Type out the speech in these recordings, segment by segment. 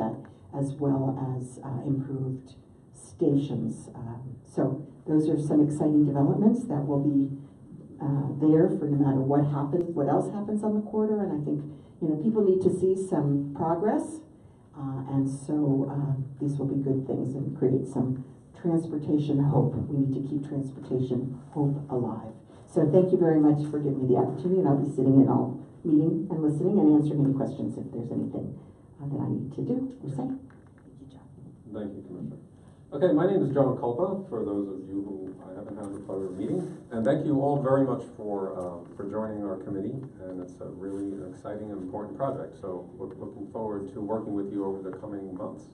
that, as well as uh, improved stations. Um, So those are some exciting developments that will be uh, there for no matter what happens, what else happens on the corridor. And I think, you know, people need to see some progress. Uh, And so uh, these will be good things and create some transportation hope. We need to keep transportation hope alive. So thank you very much for giving me the opportunity, and I'll be sitting in all meeting and listening and answering any questions if there's anything uh, that I need to do or say. Thank you, John. Thank you, Commissioner. Okay, my name is John Culpa, for those of you who I haven't had the pleasure of meeting. And thank you all very much for, um, for joining our committee, and it's a really exciting and important project. So we're looking forward to working with you over the coming months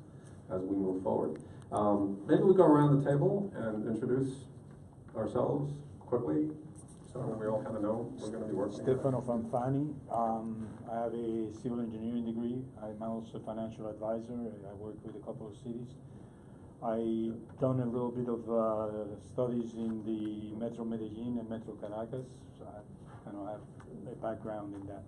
as we move forward. Um, Maybe we go around the table and introduce ourselves quickly, so we all kind of know we're gonna be working. Stefano Fanfani. Um, I have a civil engineering degree. I'm also a financial advisor. I work with a couple of cities. I done a little bit of uh, studies in the Metro Medellin and Metro Caracas. So I kind of have a background in that.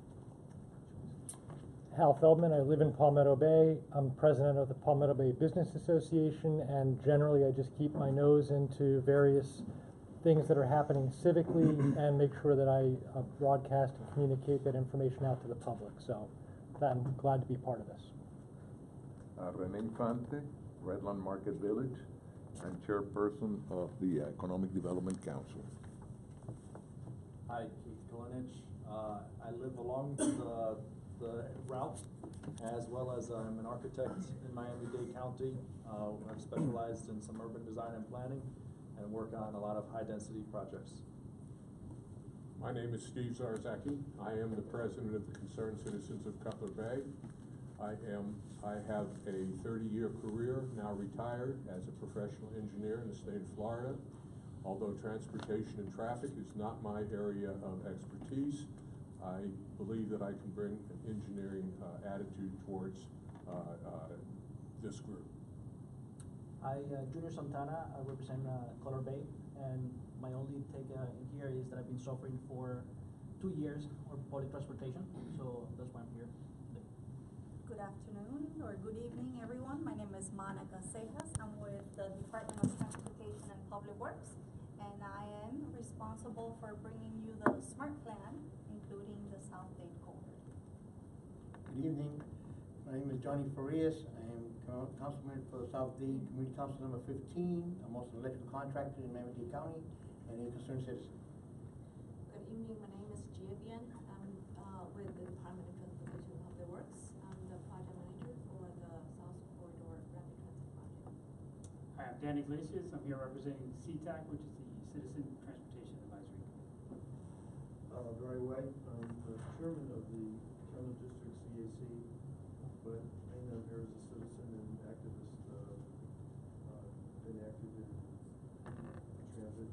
Hal Feldman, I live in Palmetto Bay. I'm president of the Palmetto Bay Business Association, and generally I just keep my nose into various things that are happening civically and make sure that I uh, broadcast and communicate that information out to the public. So I'm glad to be part of this. Uh, Rene Infante, Redland Market Village, and chairperson of the Economic Development Council. Hi, Keith Kalinich. Uh, I live along the, the route as well as I'm an architect in Miami-Dade County. Uh, I've specialized in some urban design and planning and work on a lot of high-density projects. My name is Steve Zarzaki. I am the president of the Concerned Citizens of Cutler Bay. I am, I have a thirty-year career, now retired, as a professional engineer in the state of Florida. Although transportation and traffic is not my area of expertise, I believe that I can bring an engineering, uh, attitude towards, uh, uh, this group. Hi, uh, Junior Santana, I represent uh, Cutler Bay, and my only take uh, in here is that I've been suffering for two years of public transportation, so that's why I'm here. today. Good afternoon or good evening, everyone. My name is Monica Cejas. I'm with the Department of Transportation and Public Works, and I am responsible for bringing you the SMART plan, including the South Dade Corridor. Good evening. My name is Johnny Farias. I councilman for the South Dade Community Council number fifteen. I'm also an electrical contractor in Miami-Dade County and a concerned citizen. Good evening, my name is Gia Bian. I'm uh, with the Department of Transportation and Public Works. I'm the project manager for the South Corridor Rapid Transit Project. Hi, I'm Danny Iglesias. I'm here representing CTAC, which is the Citizen Transportation Advisory. Committee. Uh, very well, I'm the chairman of the Cameron District CAC, but mainly I'm here as a citizen and activist, uh, uh, been active in transit.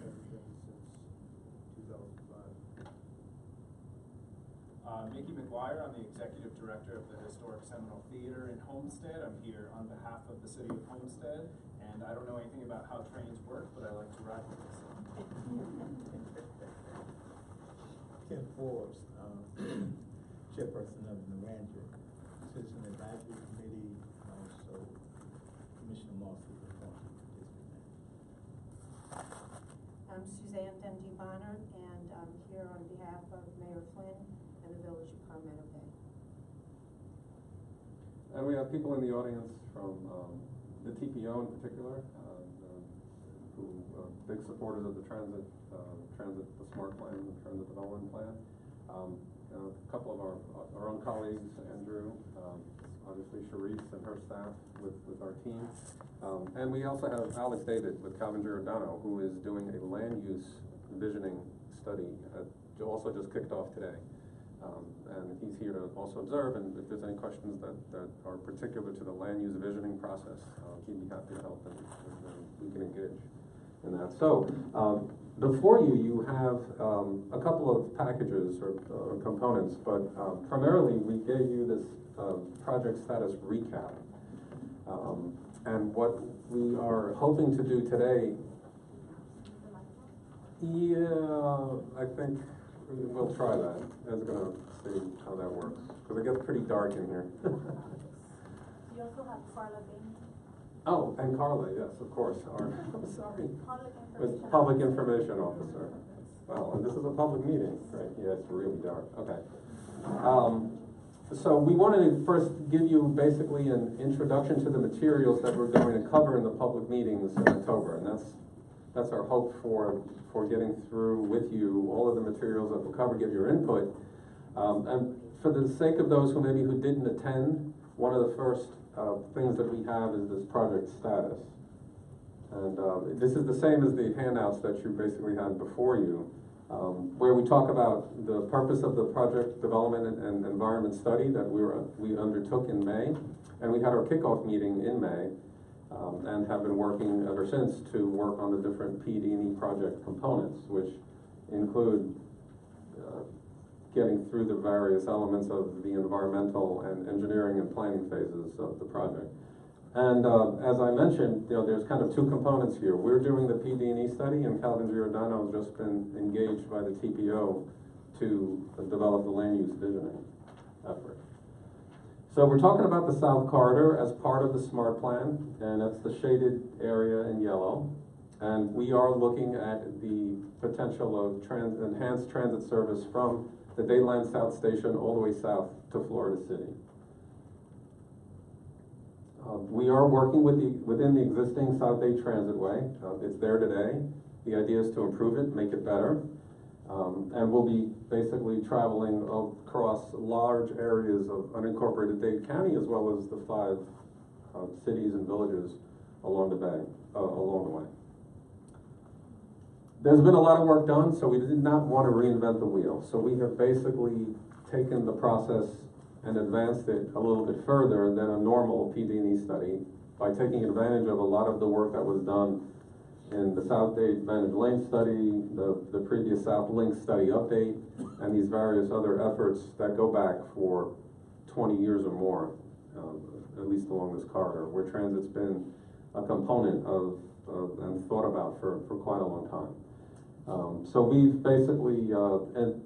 Better transit since two thousand five. Uh, Mickey McGuire, I'm the executive director of the Historic Seminole Theater in Homestead. I'm here on behalf of the city of Homestead, and I don't know anything about how trains work, but I like to ride them. so. Ken Forbes, um, chairperson of the Naranja Citizen Advisory Committee, and also Commissioner Moss is appointed district manager. I'm Suzanne Dundee Bonner, and I'm here on behalf of Mayor Flinn and the Village of Palmetto Bay. And we have people in the audience from um, the TPO in particular, uh, who are big supporters of the transit, uh, transit, the SMART plan, the transit development plan. Um, A couple of our, our own colleagues, Andrew, um, obviously Sharice and her staff with, with our team. Um, And we also have Alex David with Calvin Giordano, who is doing a land use visioning study, uh, also just kicked off today. Um, and he's here to also observe, and if there's any questions that, that are particular to the land use visioning process, he'd be happy to help and, and uh, we can engage in that. So, um, before you, you have, um, a couple of packages or, uh, components, but, um, primarily, we gave you this, uh, project status recap. Um, and what we are hoping to do today yeah, I think we'll try that. It's gonna see how that works, because it gets pretty dark in here. You also have Carla Bain. Oh, and Carla, yes, of course, our, I'm sorry. Public Was information. Public Information Officer. Well, and this is a public meeting, right? Yeah, it's really dark, okay. Um, so we wanted to first give you basically an introduction to the materials that we're going to cover in the public meetings in October, and that's, that's our hope for, for getting through with you all of the materials that we'll cover, give your input. Um, and for the sake of those who maybe who didn't attend, one of the first, uh, things that we have is this project status. And uh, this is the same as the handouts that you basically had before you, um, where we talk about the purpose of the project development and, and environment study that we were, we undertook in May. And we had our kickoff meeting in May, um, and have been working ever since to work on the different PD&E project components, which include uh, getting through the various elements of the environmental and engineering and planning phases of the project. And uh, as I mentioned, you know, there's kind of two components here. We're doing the PD&E study, and Calvin Giordano has just been engaged by the TPO to develop the land use visioning. So we're talking about the South Corridor as part of the SMART plan, and that's the shaded area in yellow. And we are looking at the potential of trans enhanced transit service from the Dadeland South Station all the way south to Florida City. Uh, we are working with the, within the existing South Bay Transitway. Uh, it's there today. The idea is to improve it, make it better. Um, and we'll be basically traveling across large areas of unincorporated Dade County as well as the five uh, cities and villages along the bay, uh, along the way. There's been a lot of work done, so we did not want to reinvent the wheel. So we have basically taken the process and advanced it a little bit further than a normal PD&E study by taking advantage of a lot of the work that was done in the South Dade Vantage Lane study, the, the previous South Link study update, and these various other efforts that go back for 20 years or more, um, at least along this corridor, where transit's been a component of, of and thought about for, for quite a long time. Um, so we've basically uh, in,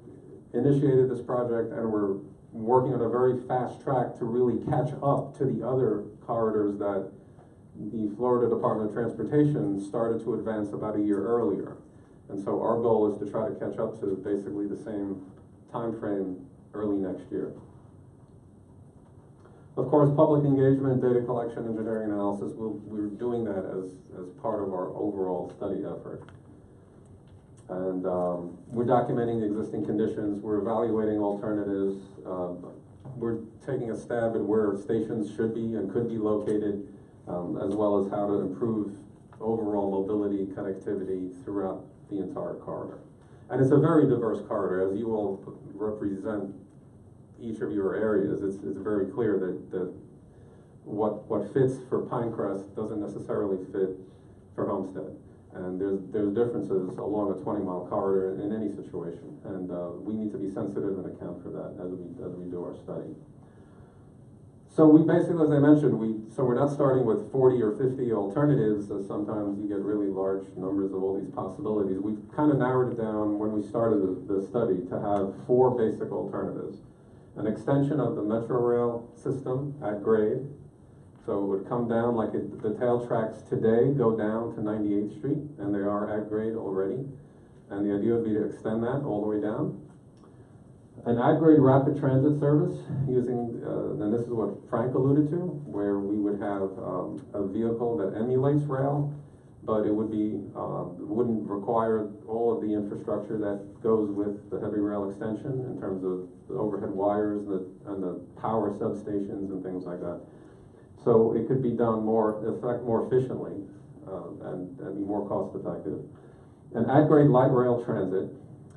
initiated this project and we're working on a very fast track to really catch up to the other corridors that the Florida Department of Transportation started to advance about a year earlier. And so our goal is to try to catch up to basically the same time frame early next year. Of course, public engagement, data collection, engineering analysis, we'll, we're doing that as, as part of our overall study effort. And um, we're documenting existing conditions, we're evaluating alternatives, um, we're taking a stab at where stations should be and could be located, um, as well as how to improve overall mobility connectivity throughout the entire corridor. And it's a very diverse corridor, as you all represent each of your areas, it's, it's very clear that, that what, what fits for Pinecrest doesn't necessarily fit for Homestead. And there's, there's differences along a 20 mile corridor in, any situation. And uh, we need to be sensitive and account for that as we, as we do our study. So we basically, as I mentioned, we, so we're not starting with 40 or 50 alternatives, as sometimes you get really large numbers of all these possibilities. We've kind of narrowed it down when we started the, the study to have four basic alternatives. An extension of the Metro Rail system at grade, so it would come down like it, the tail tracks today go down to 98th Street, and they are at grade already. And the idea would be to extend that all the way down. An at-grade rapid transit service using, uh, and this is what Frank alluded to, where we would have um, a vehicle that emulates rail, but it would be, uh, wouldn't require all of the infrastructure that goes with the heavy rail extension in terms of the overhead wires and the, and the power substations and things like that. So it could be done more, effect more efficiently um, and, and be more cost effective. And at-grade light rail transit,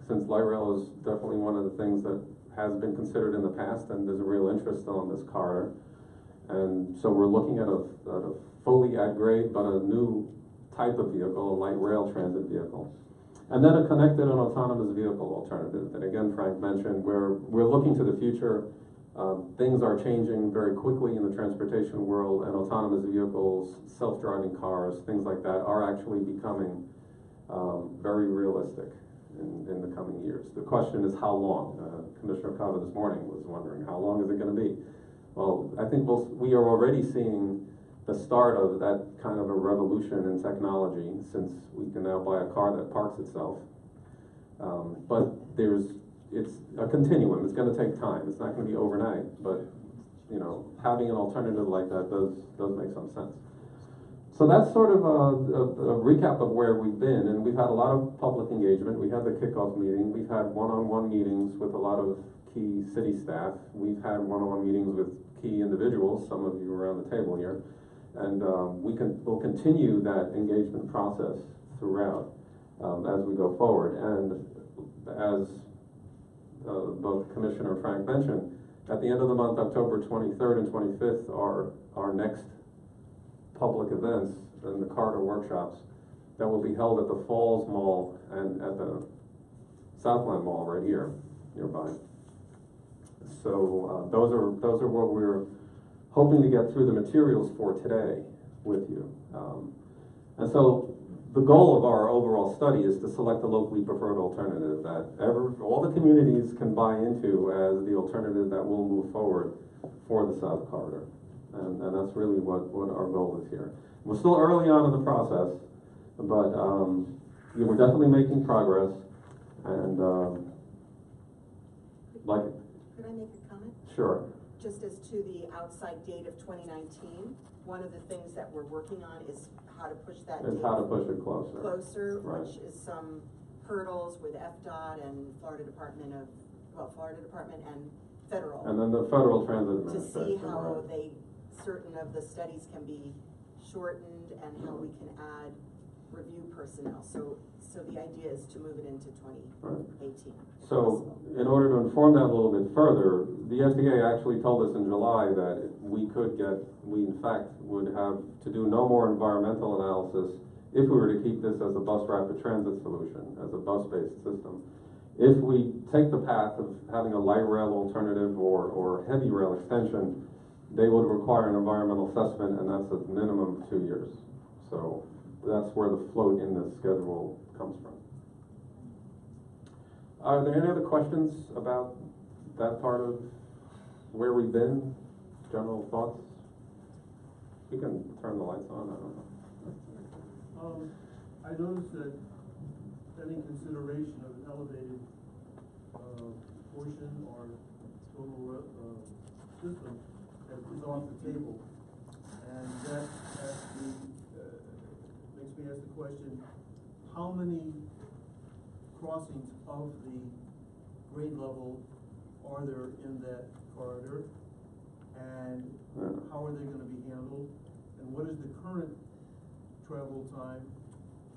since light rail is definitely one of the things that has been considered in the past and there's a real interest on this corridor. And so we're looking at a, at a fully at-grade but a new type of vehicle, a light rail transit vehicle. And then a connected and autonomous vehicle alternative And again Frank mentioned, where we're looking to the future um, things are changing very quickly in the transportation world, and autonomous vehicles, self-driving cars, things like that are actually becoming um, very realistic in, in the coming years. The question is how long, Commissioner Cava this morning was wondering, how long is it gonna be? Well, I think we'll, we are already seeing the start of that kind of a revolution in technology, since we can now buy a car that parks itself. Um, but there's, it's a continuum, it's gonna take time, it's not gonna be overnight, but, you know, having an alternative like that does, does make some sense. So that's sort of a, a, a recap of where we've been, and we've had a lot of public engagement, we had the kickoff meeting, we've had one-on-one meetings with a lot of key city staff, we've had one-on-one meetings with key individuals, some of you around the table here, and, um, we can, we'll continue that engagement process throughout, um, as we go forward, and as, uh, both Commissioner Frank mentioned, at the end of the month, October twenty-third and twenty-fifth are our next public events and the corridor workshops that will be held at the Falls Mall and at the Southland Mall right here nearby. So uh, those are those are what we're hoping to get through the materials for today with you. Um, and so the goal of our overall study is to select a locally preferred alternative that ever, all the communities can buy into as the alternative that will move forward for the South Corridor. And, and that's really what, what our goal is here. We're still early on in the process, but um, yeah, we're definitely making progress. And um, like, Could I make a comment? sure. Just as to the outside date of twenty nineteen, one of the things that we're working on is how to push that Is how to push it closer. Closer, Right. which is some hurdles with FDOT and Florida Department of, well, Florida Department and federal. And then the Federal Transit To see how right. they, certain of the studies can be shortened and how we can add review personnel. So, so the idea is to move it into twenty eighteen. So, in order to inform that a little bit further, the FTA actually told us in July that we could get, we in fact would have to do no more environmental analysis if we were to keep this as a bus rapid transit solution, as a bus-based system. If we take the path of having a light rail alternative or, or heavy rail extension, they would require an environmental assessment, and that's a minimum of two years. So that's where the float in the schedule comes from. Are there any other questions about that part of where we've been? General thoughts? We can turn the lights on, I don't know. Um, I noticed that any consideration of an elevated, uh, portion or total, uh, system that is off the table. And that, uh, makes me ask the question, how many crossings of the grade level are there in that corridor? And how are they gonna be handled? And what is the current travel time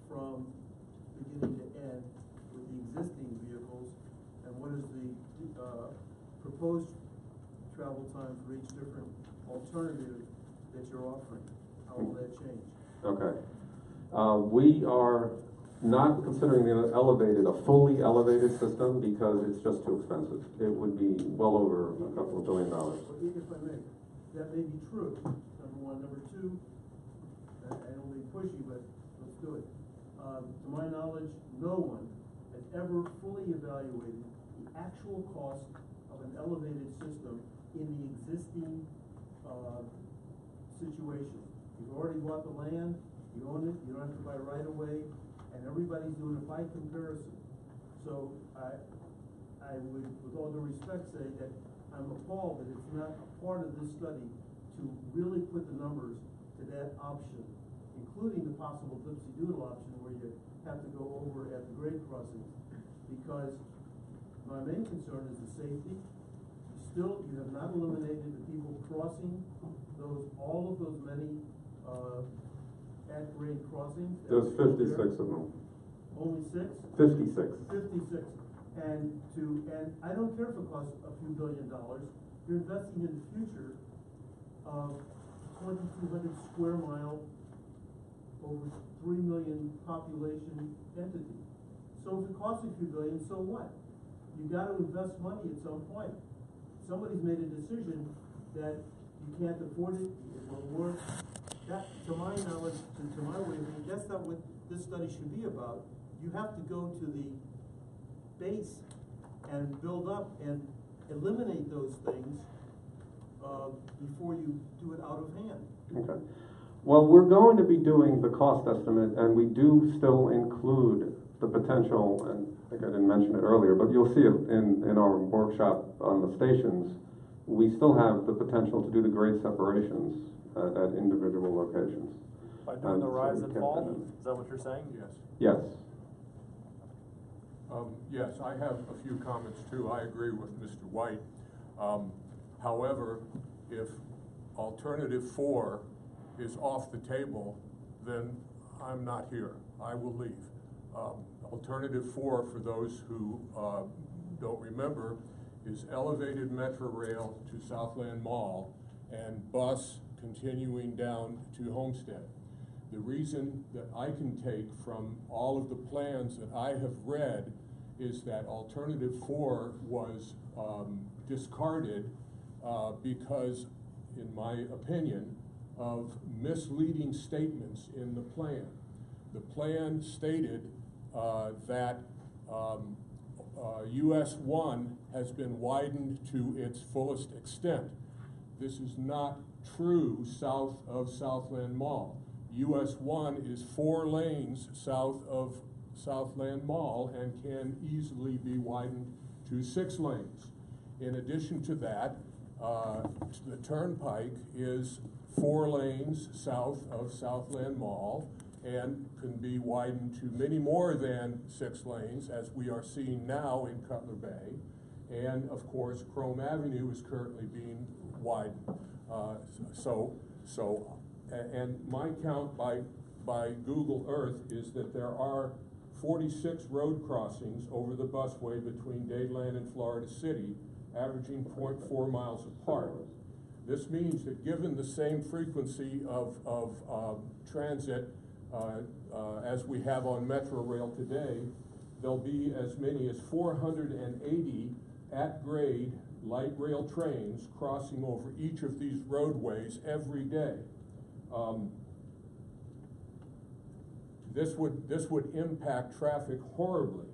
from beginning to end with the existing vehicles? And what is the, uh, proposed travel time for each different alternative that you're offering? How will that change? Okay. Uh, we are not considering the elevated, a fully elevated system because it's just too expensive. It would be well over a couple of billion dollars. If I may, that may be true, number one. Number two, I, I don't mean pushy, but let's do it. Um, to my knowledge, no one has ever fully evaluated the actual cost of an elevated system in the existing, uh, situation. You've already bought the land, you own it, you don't have to buy right away, and everybody's doing a by comparison. So I, I would, with all due respect, say that I'm appalled that it's not a part of this study to really put the numbers to that option, including the possible dipsy doodle option where you have to go over at the grade crossings. Because my main concern is the safety. Still, you have not eliminated the people crossing those, all of those many, uh, at-grade crossings. There's fifty-six of them. Only six? Fifty-six. Fifty-six. And to, and I don't care if it costs a few billion dollars, you're investing in the future of twenty-two hundred square mile, over three million population entity. So if it costs a few billion, so what? You gotta invest money at some point. Somebody's made a decision that you can't afford it, it won't work. That, to my knowledge, to, to my way of thinking, that's not what this study should be about. You have to go to the base and build up and eliminate those things, uh, before you do it out of hand. Okay. Well, we're going to be doing the cost estimate, and we do still include the potential, and I think I didn't mention it earlier, but you'll see it in, in our workshop on the stations. We still have the potential to do the grade separations at, at individual locations. By doing the so rise we and kept fall, that in. is that what you're saying? Yes. Yes. Um, yes, I have a few comments too. I agree with Mr. White. Um, however, if alternative four is off the table, then I'm not here. I will leave. Um, alternative four, for those who, uh, don't remember, is elevated Metro Rail to Southland Mall and bus continuing down to Homestead. The reason that I can take from all of the plans that I have read is that alternative four was um, discarded uh, because, in my opinion, of misleading statements in the plan. The plan stated that um, uh, US one has been widened to its fullest extent. This is not true south of Southland Mall. US one is four lanes south of Southland Mall and can easily be widened to six lanes. In addition to that, uh, the turnpike is four lanes south of Southland Mall and can be widened to many more than six lanes, as we are seeing now in Cutler Bay. And of course, Krome Avenue is currently being widened. Uh, so, so, and my count by, by Google Earth is that there are forty-six road crossings over the busway between Dadeland and Florida City, averaging 0.4 miles apart. This means that given the same frequency of, of, transit, uh, uh, as we have on Metro Rail today, there'll be as many as four hundred and eighty at-grade light rail trains crossing over each of these roadways every day. Um, this would, this would impact traffic horribly.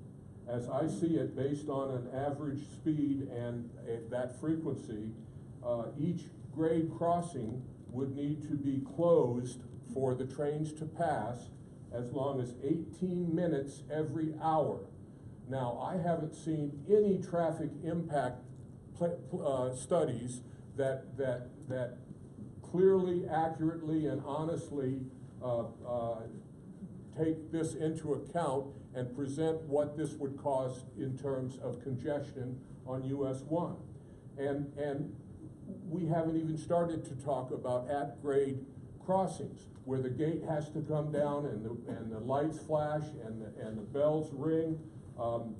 As I see it, based on an average speed and uh, that frequency, uh, each grade crossing would need to be closed for the trains to pass as long as eighteen minutes every hour. Now, I haven't seen any traffic impact uh, studies that, that, that clearly, accurately, and honestly, uh, uh, take this into account and present what this would cost in terms of congestion on US one. And, and we haven't even started to talk about at-grade crossings, where the gate has to come down and the, and the lights flash and the, and the bells ring. Um,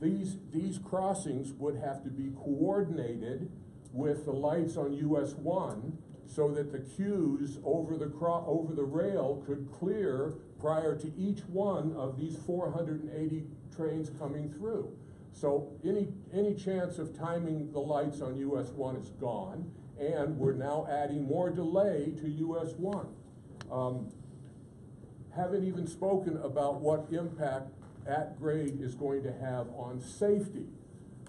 these, these crossings would have to be coordinated with the lights on US one so that the queues over the over the rail could clear prior to each one of these four hundred and eighty trains coming through. So any, any chance of timing the lights on US one is gone, and we're now adding more delay to US one. Um, haven't even spoken about what impact at grade is going to have on safety.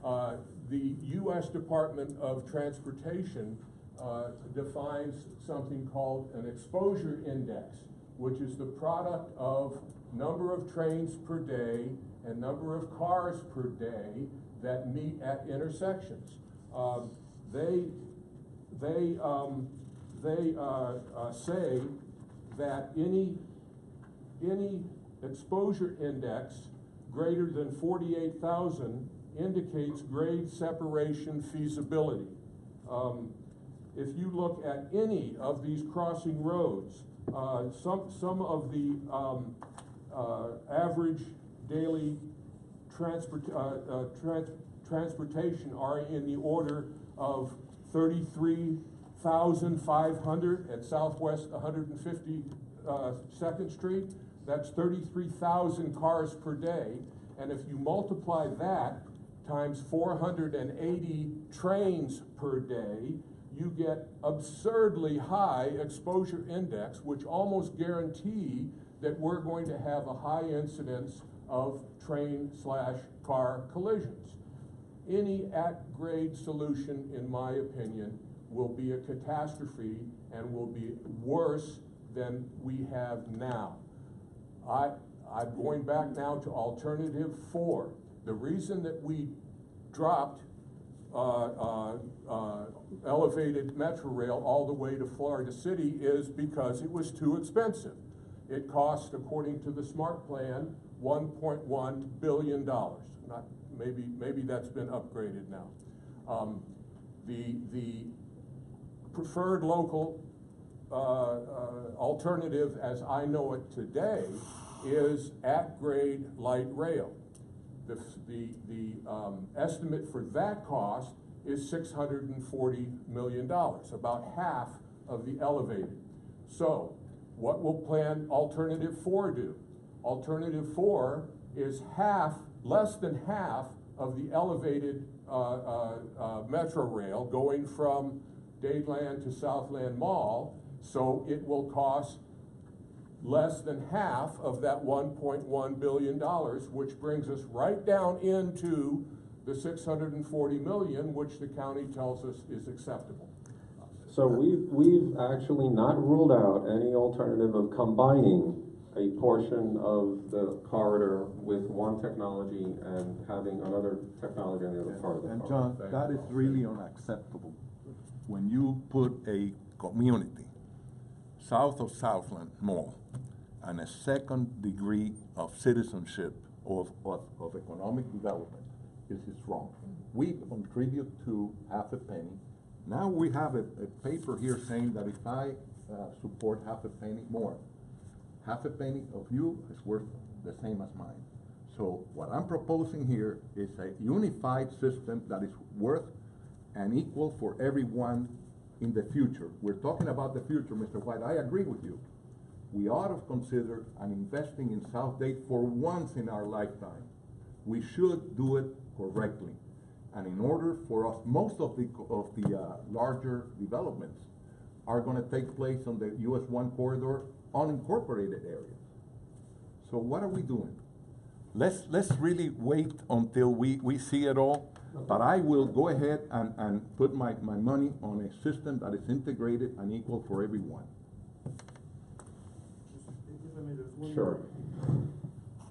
Uh, the U.S. Department of Transportation uh, defines something called an exposure index, which is the product of number of trains per day and number of cars per day that meet at intersections. Um, they they um, they uh, uh, say that any any exposure index greater than forty-eight thousand indicates grade separation feasibility. Um, if you look at any of these crossing roads, uh, some, some of the, um, uh, average daily transport, uh, uh, trans- transportation are in the order of thirty-three thousand five hundred at Southwest 152nd uh, Street. That's thirty-three thousand cars per day, and if you multiply that times four hundred and eighty trains per day, you get absurdly high exposure index, which almost guarantee that we're going to have a high incidence of train slash car collisions. Any at-grade solution, in my opinion, will be a catastrophe and will be worse than we have now. I, I'm going back now to alternative four. The reason that we dropped uh, uh, uh, elevated Metro Rail all the way to Florida City is because it was too expensive. It cost, according to the SMART plan, one point one billion dollars. Not, maybe, maybe that's been upgraded now. Um, the, the preferred local, uh, uh, alternative, as I know it today, is at-grade light rail. The, the, the, um, estimate for that cost is six hundred and forty million dollars, about half of the elevated. So, what will plan alternative four do? Alternative four is half, less than half of the elevated, uh, uh, uh, Metro Rail going from Dadeland to Southland Mall, so it will cost less than half of that one point one billion dollars, which brings us right down into the six hundred and forty million, which the county tells us is acceptable. So we've, we've actually not ruled out any alternative of combining a portion of the corridor with one technology and having another technology on the other part of the And corridor. John, that is really unacceptable. When you put a community south of Southland Mall and a second degree of citizenship of, of, of economic development, this is wrong. We contribute to half a penny. Now we have a, a paper here saying that if I, uh, support half a penny more, half a penny of you is worth the same as mine. So what I'm proposing here is a unified system that is worth and equal for everyone in the future. We're talking about the future, Mr. White, I agree with you. We ought to consider an investing in South Dade for once in our lifetime. We should do it correctly. And in order for us, most of the, of the, uh, larger developments are gonna take place on the US one corridor unincorporated areas. So what are we doing? Let's, let's really wait until we, we see it all, but I will go ahead and, and put my, my money on a system that is integrated and equal for everyone. I may, there's one Sure.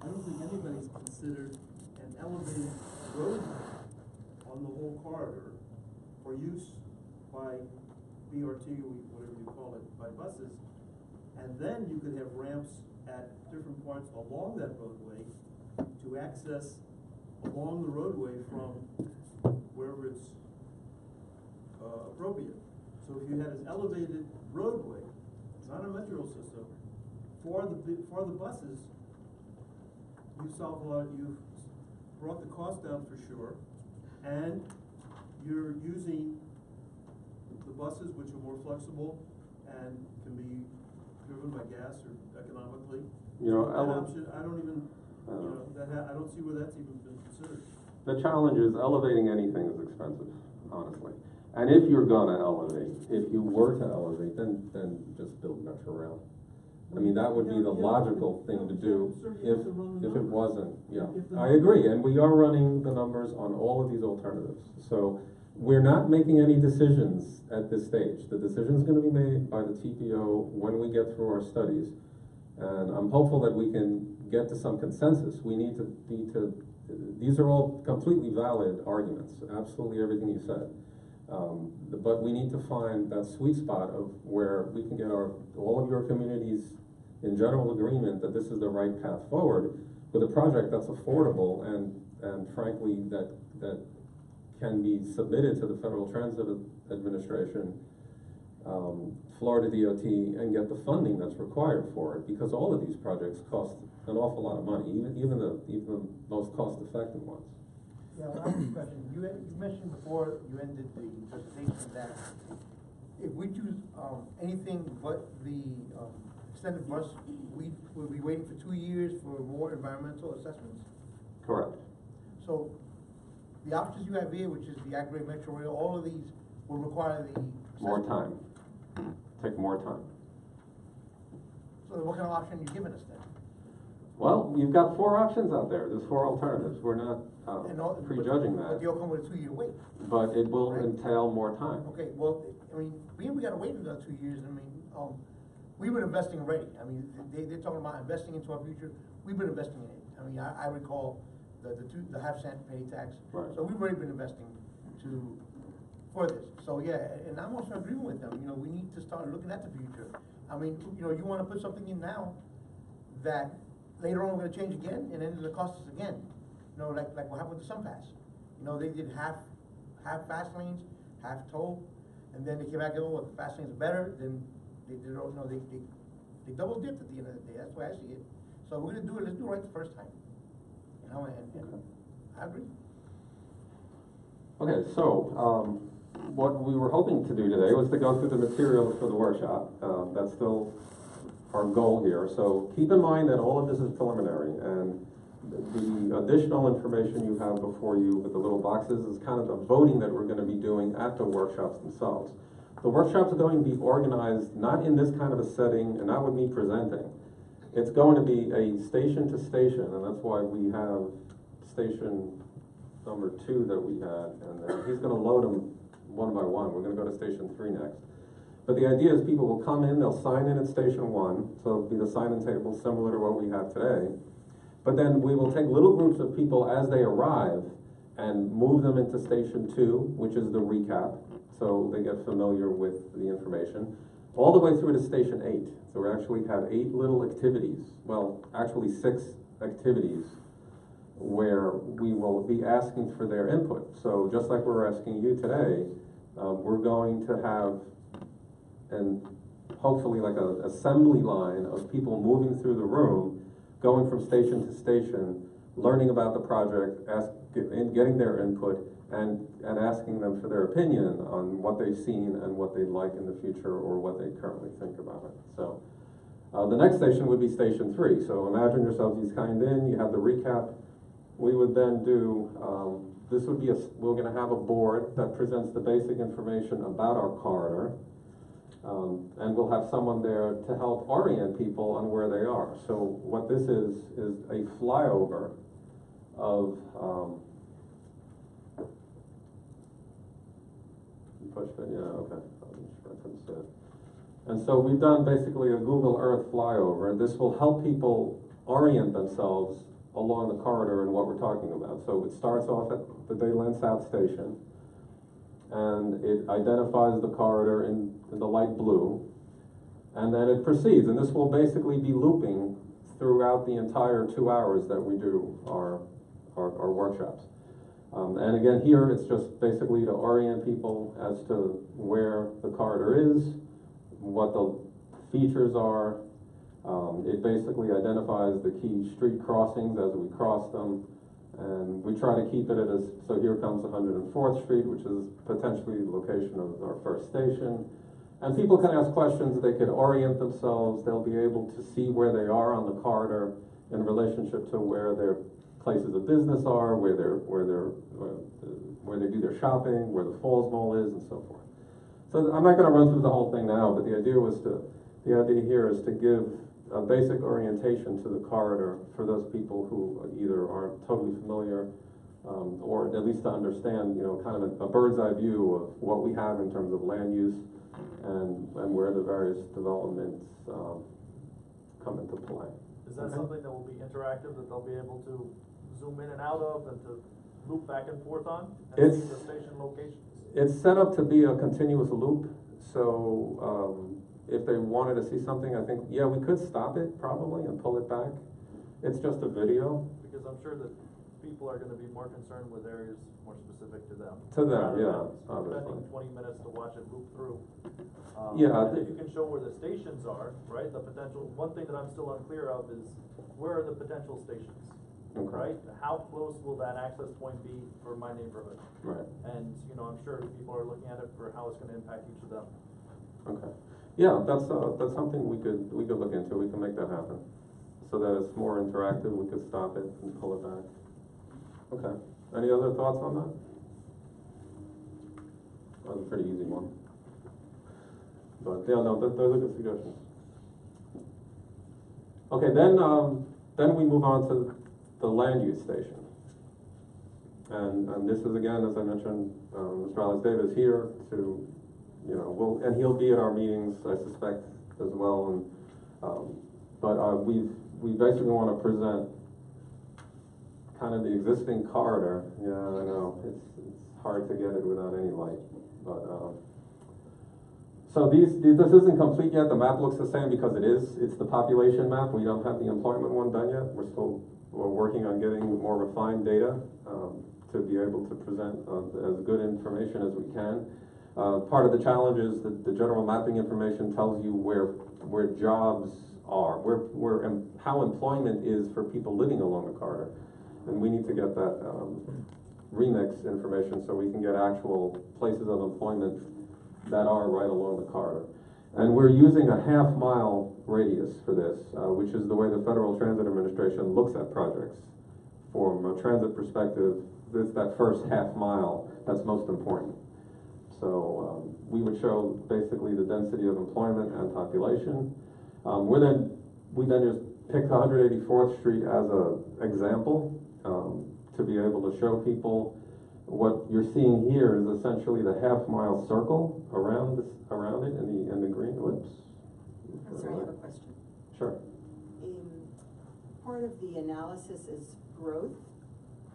I don't think anybody's considered an elevated road on the whole corridor for use by BRT, or whatever you call it, by buses. And then you could have ramps at different points along that roadway to access along the roadway from wherever it's uh, appropriate. So if you had an elevated roadway, it's not a metro system, for the, for the buses, you solve a lot, you've brought the cost down for sure, and you're using the buses, which are more flexible and can be driven by gas or economically. You know, that ele- option, I don't even, you Uh. know, that ha- I don't see where that's even been considered. The challenge is elevating anything is expensive, honestly. And if you're gonna elevate, if you were to elevate, then, then just build Metro Rail. I mean, that would be the Yeah, yeah, logical thing to do sir, you if, have to run the if it numbers. wasn't, yeah. If the I agree, and we are running the numbers on all of these alternatives. So we're not making any decisions at this stage. The decision is gonna be made by the TPO when we get through our studies. And I'm hopeful that we can get to some consensus. We need to, need to, these are all completely valid arguments, absolutely everything you said. Um, but we need to find that sweet spot of where we can get our, all of your communities in general agreement that this is the right path forward with a project that's affordable and, and frankly, that, that can be submitted to the Federal Transit Administration, um, Florida DOT, and get the funding that's required for it, because all of these projects cost an awful lot of money, even, even the, even the most cost-effective ones. Yeah, I have a question. You, you mentioned before you ended the presentation that if we choose, um, anything but the, um, extended bus, we will be waiting for two years for more environmental assessments. Correct. So, the options you have here, which is the Agri Metro Rail, all of these will require the. More time, take more time. So what kind of option are you giving us then? Well, you've got four options out there, there's four alternatives, we're not, uh, And all- but- prejudging But that, they all come with a two-year wait. but it will Right. entail more time. Okay, well, I mean, being we gotta wait another two years, I mean, um, we've been investing already. I mean, they, they're talking about investing into our future, we've been investing in it. I mean, I, I recall the, the two, the half cent penny tax. Right. So we've already been investing to, for this. So, yeah, and I'm also agreeing with them, you know, we need to start looking at the future. I mean, you know, you wanna put something in now that later on we're gonna change again, and then gonna cost us again. You know, like, like what happened with the SunPass. You know, they did half, half fast lanes, half toll, and then they came back and, oh, well, the fast lanes are better, then they, they don't, know, they, they, they double dipped at the end of the day, that's the way I see it. So we're gonna do it, let's do it right the first time. I. Okay, so, um, what we were hoping to do today was to go through the materials for the workshop. Um, that's still our goal here. So keep in mind that all of this is preliminary and the additional information you have before you with the little boxes is kind of the voting that we're gonna be doing at the workshops themselves. The workshops are going to be organized not in this kind of a setting and not with me presenting. It's going to be a station to station, and that's why we have station number two that we had, and then he's gonna load them one by one. We're gonna go to station three next. But the idea is people will come in, they'll sign in at station one, so it'll be the sign-in table similar to what we have today. But then we will take little groups of people as they arrive and move them into station two, which is the recap, so they get familiar with the information, all the way through to station eight. So we actually have eight little activities, well, actually six activities where we will be asking for their input. So just like we're asking you today, um, we're going to have, and hopefully like an assembly line of people moving through the room, going from station to station, learning about the project, ask, and getting their input, and, and asking them for their opinion on what they've seen and what they'd like in the future or what they currently think about it. So, uh, the next station would be station three. So imagine yourselves, you signed in, you have the recap. We would then do, um, this would be a, we're gonna have a board that presents the basic information about our corridor. Um, and we'll have someone there to help orient people on where they are. So what this is, is a flyover of, um, yeah, okay, I'm sure I couldn't see it. And so we've done basically a Google Earth flyover. And this will help people orient themselves along the corridor and what we're talking about. So it starts off at the Dadeland South Station, and it identifies the corridor in, in the light blue, and then it proceeds. And this will basically be looping throughout the entire two hours that we do our, our, our workshops. Um, and again, here it's just basically to orient people as to where the corridor is, what the features are. Um, it basically identifies the key street crossings as we cross them. And we try to keep it at so here comes 104th Street, which is potentially the location of our first station. And people can ask questions, they could orient themselves, they'll be able to see where they are on the corridor in relationship to where their places of business are, where they're, where they're, uh, where they do their shopping, where the Falls Mall is, and so forth. So I'm not gonna run through the whole thing now, but the idea was to, the idea here is to give a basic orientation to the corridor for those people who either aren't totally familiar, um, or at least to understand, you know, kind of a, a bird's eye view of what we have in terms of land use and, and where the various developments, um, come into play. Is that something that will be interactive, that they'll be able to zoom in and out of and to loop back and forth on? And It's- the station locations? It's set up to be a continuous loop, so, um, if they wanted to see something, I think, yeah, we could stop it probably and pull it back. It's just a video. Because I'm sure that people are gonna be more concerned with areas more specific to them. To them, rather yeah, than obviously. Spending twenty minutes to watch it loop through. Um, Yeah, and if you can show where the stations are, right, the potential, one thing that I'm still unclear of is, where are the potential stations? Okay. Right, how close will that access point be for my neighborhood? Right. And, you know, I'm sure people are looking at it for how it's gonna impact each of them. Okay. Yeah, that's, uh, that's something we could, we could look into, we can make that happen. So that it's more interactive, we could stop it and pull it back. Okay, any other thoughts on that? That was a pretty easy one. But, yeah, no, th- those are good suggestions. Okay, then, um, then we move on to the land use station. And, and this is again, as I mentioned, um, Mr. Alex Davis here to, you know, will, and he'll be at our meetings, I suspect, as well, and, um, but, uh, we've, we basically wanna present kind of the existing corridor, yeah, I know, it's, it's hard to get it without any light, but, um, so these- this isn't complete yet, the map looks the same because it is, it's the population map, we don't have the employment one done yet, we're still, we're working on getting more refined data, um, to be able to present, uh, as good information as we can. Uh, part of the challenge is that the general mapping information tells you where, where jobs are, where, where, em- how employment is for people living along the corridor. And we need to get that, um, remix information so we can get actual places of employment that are right along the corridor. And we're using a half mile radius for this, uh, which is the way the Federal Transit Administration looks at projects. From a transit perspective, it's that first half mile that's most important. So, um, we would show basically the density of employment and population. Um, we're then, we then just picked 184th Street as an example, um, to be able to show people what you're seeing here is essentially the half mile circle around this, around it in the, in the green, whoops. I'm sorry, I have a question. Sure, Um, part of the analysis is growth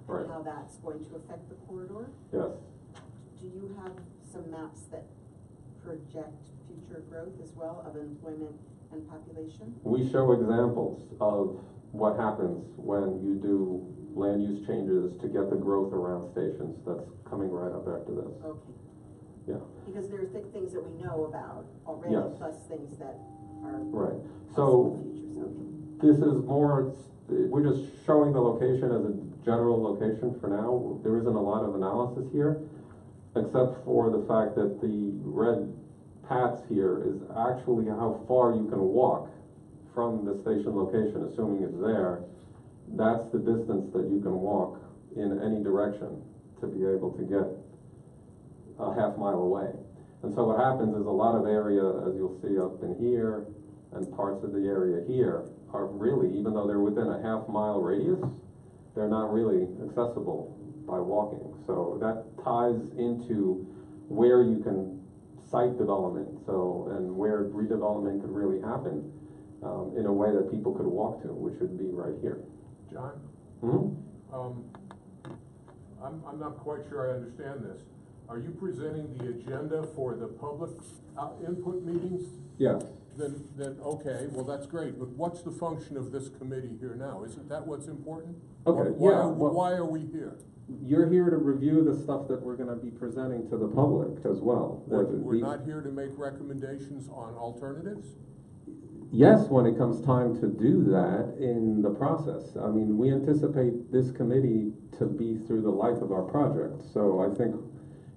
Right. and how that's going to affect the corridor. yes. Do you have some maps that project future growth as well of employment and population? We show examples of what happens when you do land use changes to get the growth around stations. That's coming right up after this. Okay, Yeah, because there are thi- things that we know about already, Yes. plus things that are right. possible So futures, okay. this is more, we're just showing the location as a general location for now. There isn't a lot of analysis here, except for the fact that the red paths here is actually how far you can walk from the station location, assuming it's there. That's the distance that you can walk in any direction to be able to get a half mile away. And so what happens is a lot of area, as you'll see up in here, and parts of the area here, are really, even though they're within a half mile radius, they're not really accessible by walking. So that ties into where you can site development, so, and where redevelopment could really happen, um, in a way that people could walk to, which would be right here. John, Hmm? um, I'm, I'm not quite sure I understand this. Are you presenting the agenda for the public uh, input meetings? Yes. Then, then, okay, well, that's great, but what's the function of this committee here now? Isn't that what's important? Okay, Why yeah, are- well- Why are we here? You're here to review the stuff that we're gonna be presenting to the public as well. We're, we're the- not here to make recommendations on alternatives? Yes, when it comes time to do that in the process. I mean, we anticipate this committee to be through the life of our project. So I think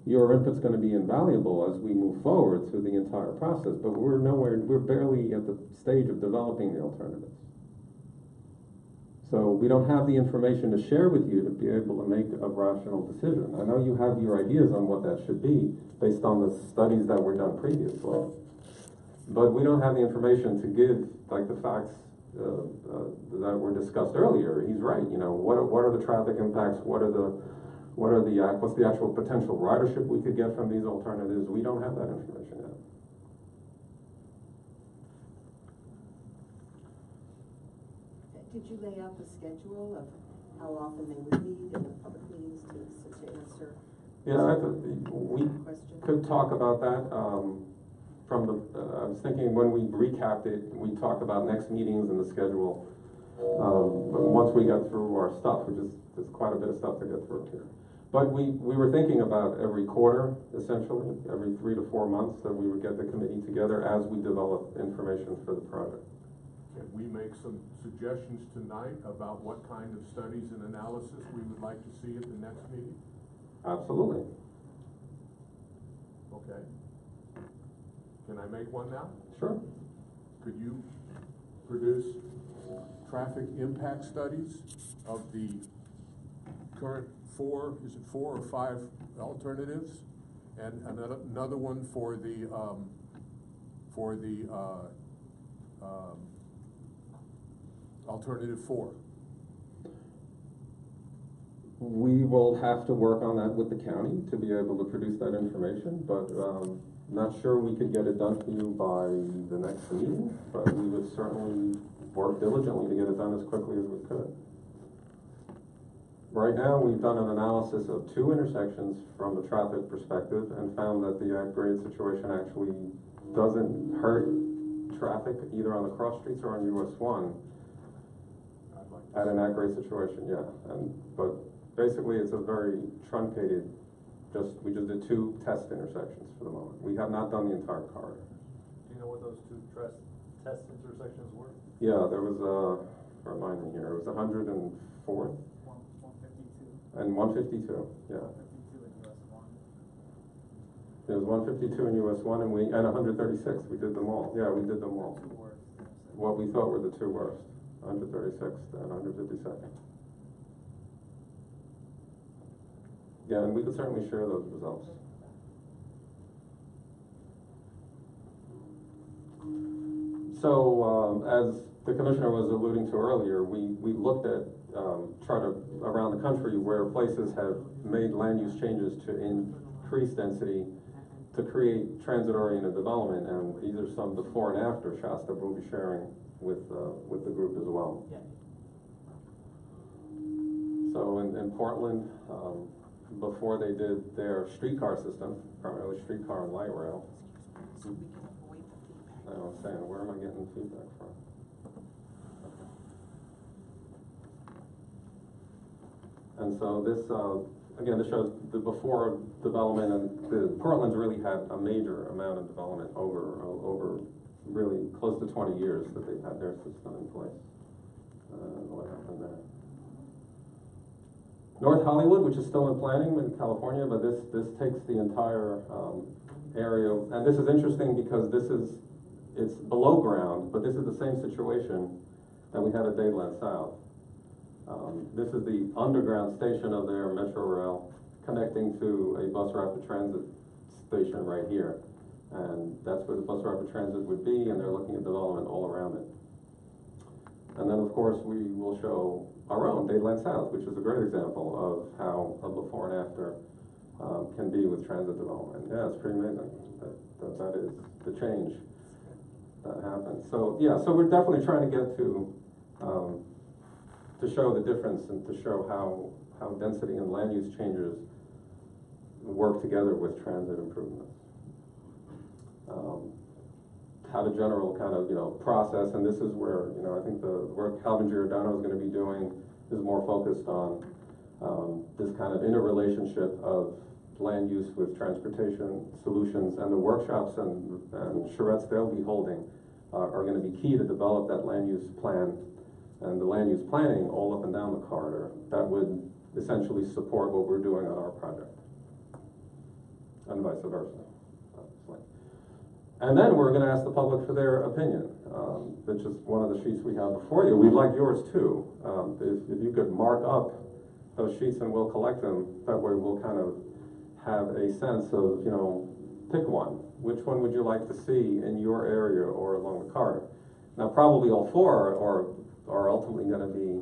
your input's gonna be invaluable as we move forward through the entire process, but we're nowhere, we're barely at the stage of developing the alternatives. So we don't have the information to share with you to be able to make a rational decision. I know you have your ideas on what that should be based on the studies that were done previously. But we don't have the information to give, like the facts uh, uh, that were discussed earlier. He's right, you know, what are, what are the traffic impacts? What are the, what are the, what's the actual potential ridership we could get from these alternatives? We don't have that information yet. Did you lay out the schedule of how often they would meet in the public meetings to, to answer? Yeah, I could, we could talk about that, um, from the, uh, I was thinking when we recapped it, we talked about next meetings and the schedule. Um, but once we got through our stuff, which is, there's quite a bit of stuff to get through here. But we, we were thinking about every quarter, essentially, every three to four months, that we would get the committee together as we develop information for the project. Can we make some suggestions tonight about what kind of studies and analysis we would like to see at the next meeting? Absolutely. Okay. Can I make one now? Sure. Could you produce traffic impact studies of the current four, is it four or five alternatives? And another, another one for the, um, for the, uh, um, alternative four? We will have to work on that with the county to be able to produce that information, but, um, not sure we could get it done for you by the next meeting, but we would certainly work diligently to get it done as quickly as we could. Right now, we've done an analysis of two intersections from a traffic perspective and found that the at-grade situation actually doesn't hurt traffic either on the cross streets or on US one at an at-grade situation, yeah. And, but basically, it's a very truncated, just, we just did two test intersections for the moment. We have not done the entire corridor. Do you know what those two test, test intersections were? Yeah, there was a, remind me here, it was 104th One, one fifty-two, and 152, yeah. one fifty-two and US one. There was 152 and US 1 and we, and 136, we did them all. Yeah, we did them all. Two. What we thought were the two worst, 136th and 152nd. Yeah, and we could certainly share those results. So, um, as the commissioner was alluding to earlier, we, we looked at, um, try to, around the country where places have made land use changes to increase density to create transit-oriented development, and these are some before and after shots that we'll be sharing with, uh, with the group as well. Yeah. So in, in Portland, um, before they did their streetcar system, primarily streetcar and light rail. I was saying, where am I getting feedback from? And so this, uh, again, this shows the before development, and the, Portland's really had a major amount of development over, over really close to twenty years that they've had their system in place. Uh, what happened there? North Hollywood, which is still in planning in California, but this, this takes the entire, um, area, and this is interesting because this is, it's below ground, but this is the same situation that we had at Dadeland South. Um, this is the underground station of their Metro Rail connecting to a bus rapid transit station right here. And that's where the bus rapid transit would be, and they're looking at development all around it. And then, of course, we will show our own Dadeland South, which is a great example of how a before and after um, can be with transit development. Yeah, it's pretty amazing. That, that, that is the change that happens. So, yeah, so we're definitely trying to get to, um, to show the difference and to show how, how density and land use changes work together with transit improvements. Um, how a general kind of, you know, process, and this is where, you know, I think the work Calvin Giordano is gonna be doing is more focused on, um, this kind of interrelationship of land use with transportation solutions, and the workshops and, and charrettes they'll be holding uh, are gonna be key to develop that land use plan and the land use planning all up and down the corridor that would essentially support what we're doing on our project. And vice versa. And then we're gonna ask the public for their opinion, um, which is one of the sheets we have before you. We'd like yours too. Um, if, if you could mark up those sheets and we'll collect them, that way we'll kind of have a sense of, you know, pick one. Which one would you like to see in your area or along the corridor? Now, probably all four are, are ultimately gonna be,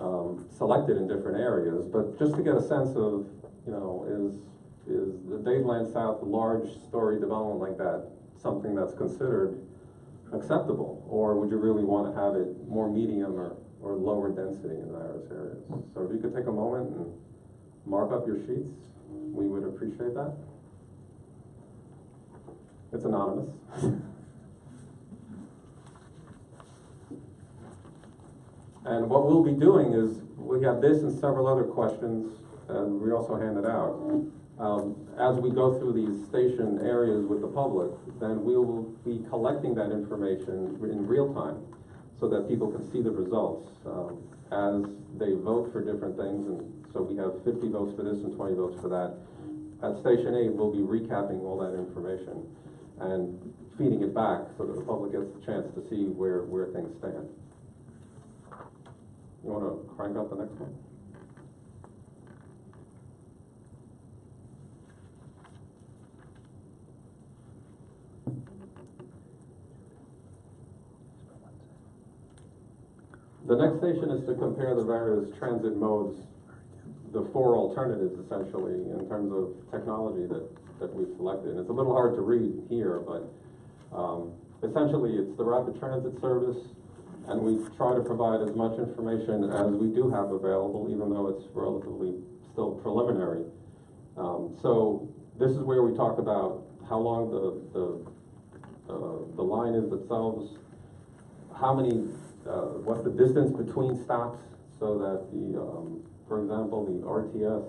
um, selected in different areas, but just to get a sense of, you know, is, is the Dadeland South large story development like that something that's considered acceptable? Or would you really wanna have it more medium or, or lower density in various areas? So if you could take a moment and mark up your sheets, we would appreciate that. It's anonymous. And what we'll be doing is, we have this and several other questions, and we also hand it out. Um, as we go through these station areas with the public, then we will be collecting that information in real time so that people can see the results um, as they vote for different things. And so we have 50 votes for this and 20 votes for that. At Station 8, we'll be recapping all that information and feeding it back so that the public gets a chance to see where, where things stand. You want to crank up the next one? The next station is to compare the various transit modes, the four alternatives essentially, in terms of technology that, that we've selected. And it's a little hard to read here, but, um, essentially, it's the rapid transit service, and we try to provide as much information as we do have available, even though it's relatively still preliminary. Um, so, this is where we talk about how long the, the, uh, the line is themselves, how many, uh, what's the distance between stops, so that the, um, for example, the RTS,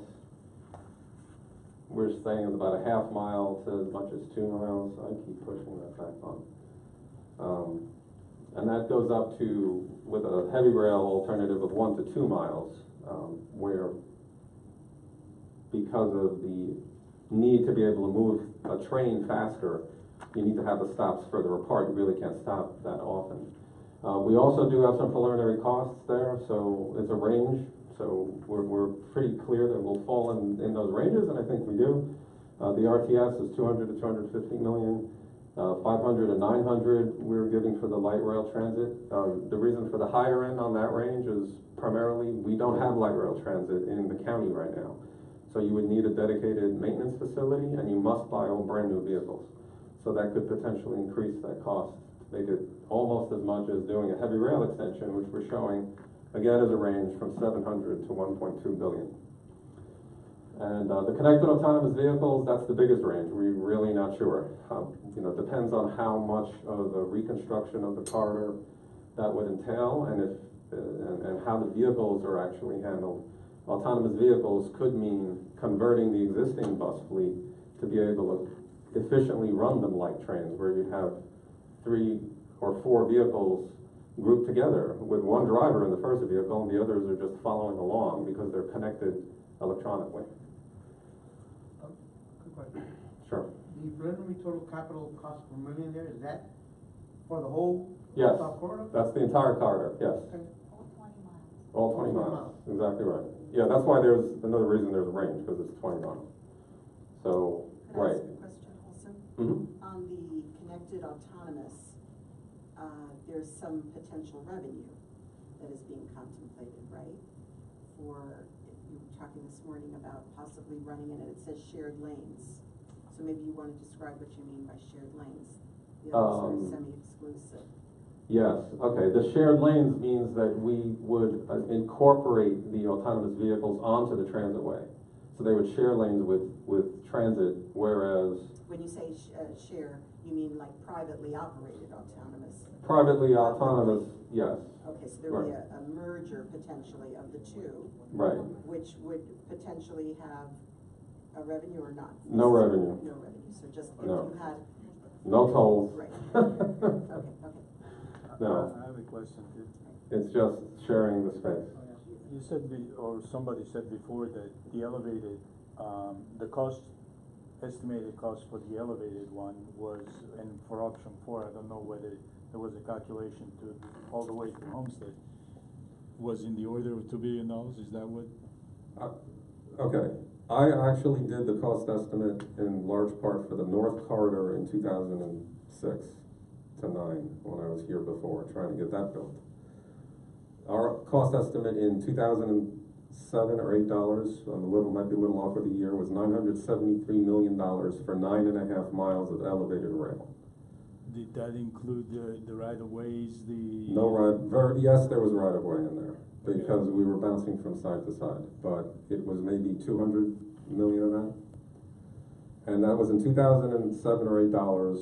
we're saying is about a half mile to as much as two miles, I keep pushing that back on. Um, and that goes up to, with a heavy rail alternative of one to two miles, um, where because of the need to be able to move a train faster, you need to have the stops further apart, you really can't stop that often. Uh, we also do have some preliminary costs there, so it's a range, so we're, we're pretty clear that we'll fall in, in those ranges, and I think we do. Uh, the RTS is two hundred to two hundred fifty million, uh, five hundred to nine hundred, we're giving for the light rail transit. Uh, the reason for the higher end on that range is primarily, we don't have light rail transit in the county right now. So you would need a dedicated maintenance facility, and you must buy all brand-new vehicles. So that could potentially increase that cost, make it almost as much as doing a heavy rail extension, which we're showing, again, as a range from seven hundred to one point two billion. And, uh, the connected autonomous vehicles, that's the biggest range, we're really not sure. Um, you know, depends on how much of the reconstruction of the corridor that would entail, and if, uh, and, and how the vehicles are actually handled. Autonomous vehicles could mean converting the existing bus fleet to be able to efficiently run them like trains, where you have three or four vehicles grouped together with one driver in the first vehicle, and the others are just following along because they're connected electronically. Oh, Quick question. Sure. The preliminary total capital cost per million there, is that for the whole Yes, South corridor? that's the entire corridor, yes. Okay. All twenty miles. All 20 miles, exactly right. Yeah, that's why there's, another reason there's a range, because it's twenty miles. So, Can I right. ask mm-hmm. A question, Olson? On the connected autonomous, uh, there's some potential revenue that is being contemplated, right? For, you were talking this morning about possibly running in it, and it says shared lanes. So maybe you want to describe what you mean by shared lanes. The others Um, are semi-exclusive. Yes, okay, the shared lanes means that we would uh, incorporate the autonomous vehicles onto the transit way. So they would share lanes with, with transit, whereas When you say sh- uh, share, you mean like privately operated autonomous? privately autonomous, yes, Okay, so there would be Right. a, a merger potentially of the two. Right. Which would potentially have a revenue or not? No revenue. No revenue, so just if No. you had. no tolls. Right. Okay, okay. No. I have a question. too. It's just sharing the space. You said, be- or somebody said before that the elevated, um, the cost, estimated cost for the elevated one was, and for option four, I don't know whether there was a calculation to, all the way to Homestead, was in the order of two billion dollars, is that what? Uh, Okay, I actually did the cost estimate in large part for the north corridor in two thousand and six to nine, when I was here before, trying to get that built. Our cost estimate in two thousand and seven or eight dollars, a little, might be a little off for the year, was nine hundred seventy-three million dollars for nine and a half miles of elevated rail. Did that include the, the right of ways, the? No right, ver, yes, there was right of way in there, because we were bouncing from side to side, but it was maybe two hundred million of that. And that was in two thousand and seven or eight dollars.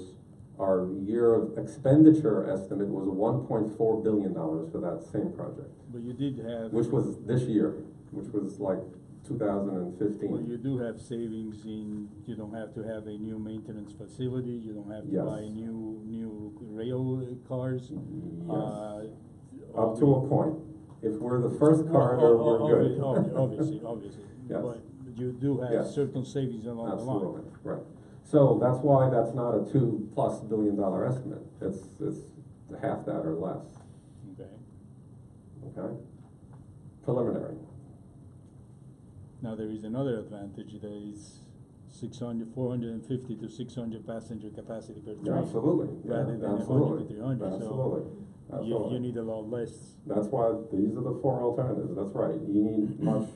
Our year of expenditure estimate was one point four billion dollars for that same project, But you did have. which was this year, which was like 2015. Well, you do have savings in, you don't have to have a new maintenance facility, you don't have to Yes. buy new, new rail cars. Uh, Up to a point. If we're the first No, corridor, o- o- we're good. obvi- obvi- Obviously, obviously. Yes. But you do have Yes. certain savings along the line. Absolutely, right. So that's why that's not a two-plus billion dollar estimate. It's, it's half that or less, Okay. okay? Preliminary. Now, there is another advantage, there is six hundred, four hundred and fifty to six hundred passenger capacity per train. Absolutely, yeah, Rather than a hundred to absolutely, three hundred, so. absolutely. you, you need a lot less. That's why these are the four alternatives, that's right. You need much,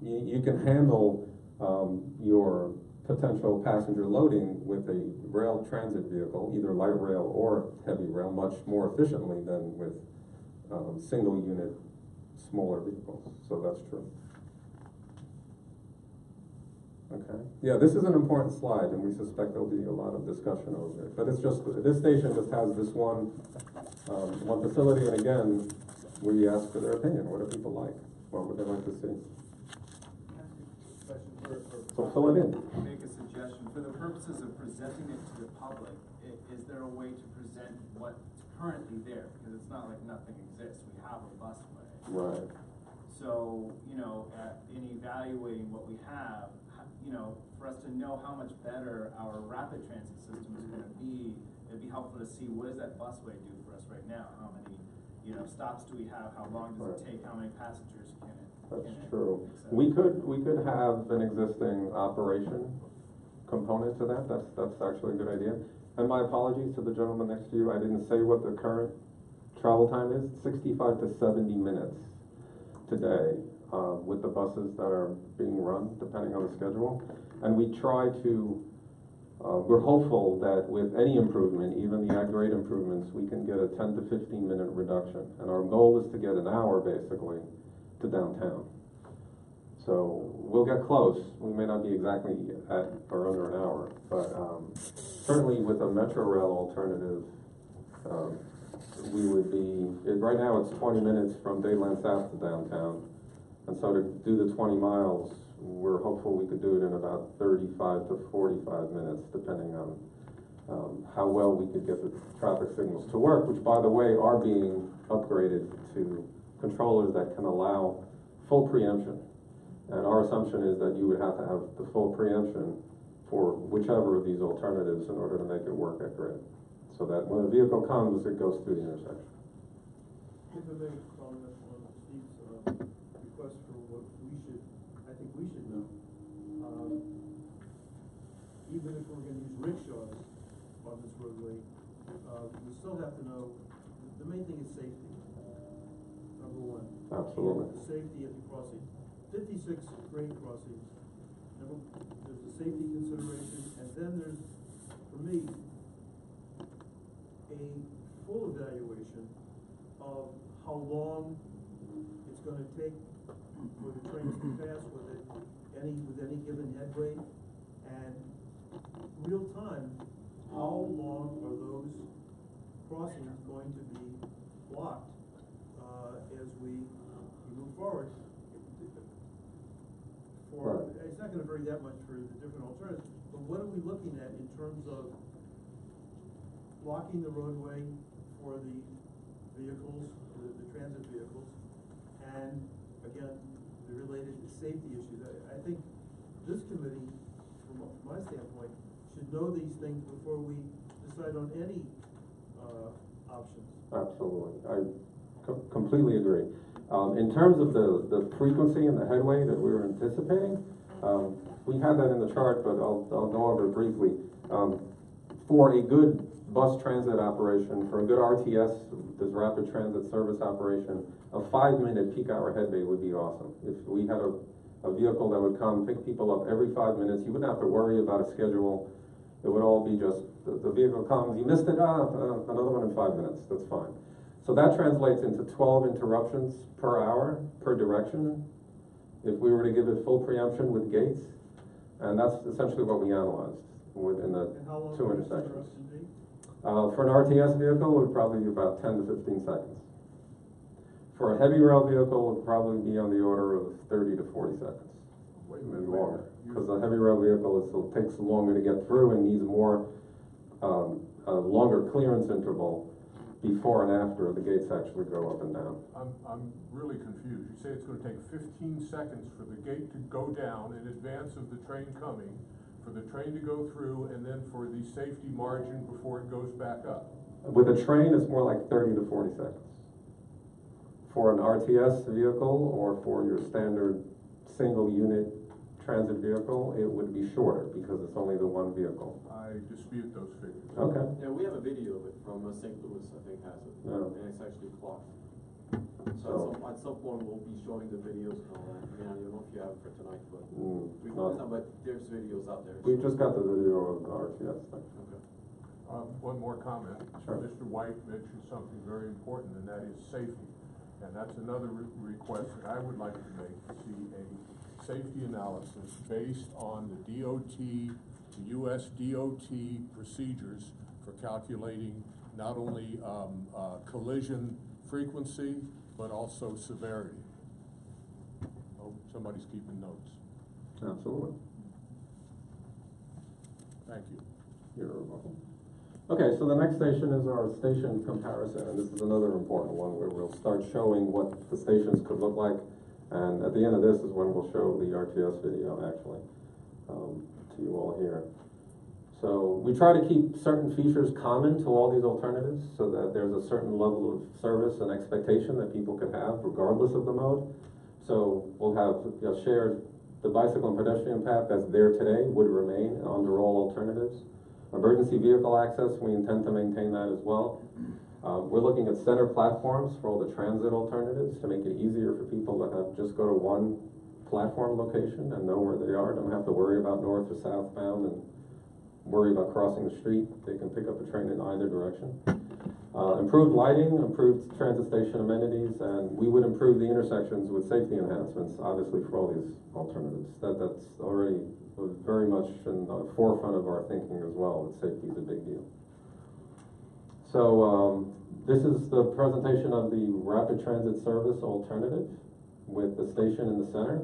you, you can handle, um, your potential passenger loading with a rail transit vehicle, either light rail or heavy rail, much more efficiently than with, um, single unit, smaller vehicles, so that's true. Okay, yeah, this is an important slide, and we suspect there'll be a lot of discussion over it, but it's just, this station just has this one, um, one facility, and again, we ask for their opinion, what do people like, what would they like to see? Question for, for. So fill it in. Make a suggestion, for the purposes of presenting it to the public, is there a way to present what's currently there? Because it's not like nothing exists, we have a busway. Right. So, you know, at, in evaluating what we have, you know, for us to know how much better our rapid transit system is gonna be, it'd be helpful to see what does that busway do for us right now? How many, you know, stops do we have? How long does it take? How many passengers can it? That's can true. accept? We could, we could have an existing operation component to that, that's, that's actually a good idea. And my apologies to the gentleman next to you, I didn't say what the current travel time is, sixty-five to seventy minutes today, uh, with the buses that are being run, depending on the schedule. And we try to, uh, we're hopeful that with any improvement, even the at-grade improvements, we can get a ten to fifteen minute reduction. And our goal is to get an hour, basically, to downtown. So we'll get close. We may not be exactly at or under an hour, but um, certainly with a Metro Rail alternative, um, we would be, it- right now it's 20 minutes from Dadeland South to downtown. And so to do the 20 miles, we're hopeful we could do it in about 35 to 45 minutes, depending on um, how well we could get the traffic signals to work, which by the way are being upgraded to controllers that can allow full preemption. And our assumption is that you would have to have the full preemption for whichever of these alternatives in order to make it work at grade. So that when a vehicle comes, it goes through the intersection. If I may comment on Steve's, uh, request for what we should, I think we should know. Um, Even if we're gonna use rickshaws on this roadway, uh, we still have to know, the main thing is safety, number one. Absolutely. The safety at the crossing. Fifty-six grade crossings, number, there's a safety consideration, and then there's, for me, a full evaluation of how long it's gonna take for the trains to pass with it, any, with any given headway, and real time, how long are those crossings going to be blocked, uh, as we, move forward? For, Right. it's not gonna vary that much for the different alternatives, but what are we looking at in terms of blocking the roadway for the vehicles, the, the transit vehicles, and again, the related safety issues. I, I think this committee, from my standpoint, should know these things before we decide on any, uh, options. Absolutely. I co- completely agree. Um, in terms of the, the frequency and the headway that we were anticipating, um, we had that in the chart, but I'll, I'll go over it briefly. Um, for a good bus transit operation, for a good RTS, this rapid transit service operation, a five-minute peak hour headway would be awesome. If we had a, a vehicle that would come pick people up every five minutes, you wouldn't have to worry about a schedule. It would all be just, the, the vehicle comes, you missed it, ah, uh, another one in five minutes, that's fine. So that translates into twelve interruptions per hour, per direction, if we were to give it full preemption with gates. And that's essentially what we analyzed within the And how long two intersections. Uh, for an RTS vehicle, it would probably be about ten to fifteen seconds. For a heavy rail vehicle, it would probably be on the order of thirty to forty seconds. Wait a minute, longer, because a heavy rail vehicle is, it takes longer to get through and needs more, um, a longer clearance interval before and after the gates actually go up and down. I'm, I'm really confused. You say it's gonna take fifteen seconds for the gate to go down in advance of the train coming, for the train to go through, and then for the safety margin before it goes back up. With a train, it's more like thirty to forty seconds. For an RTS vehicle or for your standard single unit transit vehicle, it would be shorter because it's only the one vehicle. I, I dispute those figures. Okay. Yeah, we have a video of it from uh, St. Louis, I think, has it. Yeah. And it's actually clocked. So So- at some, at some point, we'll be showing the videos and all that. I mean, I don't know if you have it for tonight, but Mm, we no. can, some, but there's videos out there. We just got the video of the RTS thing. Okay. Uh, one more comment. Sure. Mr. White mentioned something very important, and that is safety. And that's another re- request that I would like to make, to see a safety analysis based on the DOT, the US DOT procedures for calculating not only, um, uh, collision frequency, but also severity. Oh, somebody's keeping notes. Absolutely. Thank you. You're welcome. Okay, so the next station is our station comparison, and this is another important one where we'll start showing what the stations could look like. And at the end of this is when we'll show the RTS video, actually, um, to you all here. So we try to keep certain features common to all these alternatives so that there's a certain level of service and expectation that people can have regardless of the mode. So we'll have you know, shared, the bicycle and pedestrian path that's there today would remain under all alternatives. Emergency vehicle access, we intend to maintain that as well. Um, we're looking at center platforms for all the transit alternatives to make it easier for people to have, just go to one platform location and know where they are, don't have to worry about north or southbound and worry about crossing the street. They can pick up a train in either direction. Uh, improved lighting, improved transit station amenities, and we would improve the intersections with safety enhancements, obviously for all these alternatives. That, that's already very much in the forefront of our thinking as well, that safety is a big deal. So, um, this is the presentation of the rapid transit service alternative with the station in the center.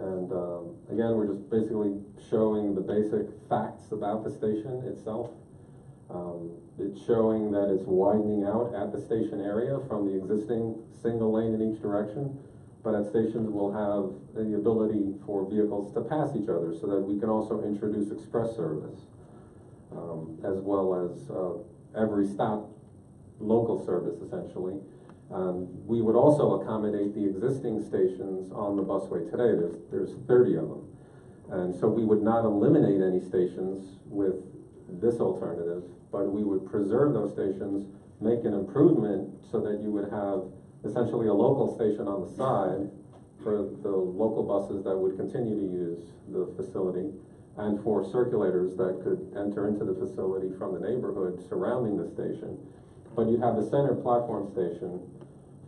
And, um, again, we're just basically showing the basic facts about the station itself. Um, it's showing that it's widening out at the station area from the existing single lane in each direction. But at stations, we'll have the ability for vehicles to pass each other so that we can also introduce express service. Um, as well as, uh, every stop local service essentially. Um, we would also accommodate the existing stations on the busway today. There's, there's thirty of them. And so we would not eliminate any stations with this alternative, but we would preserve those stations, make an improvement so that you would have essentially a local station on the side for the local buses that would continue to use the facility, and for circulators that could enter into the facility from the neighborhood surrounding the station. But you'd have the center platform station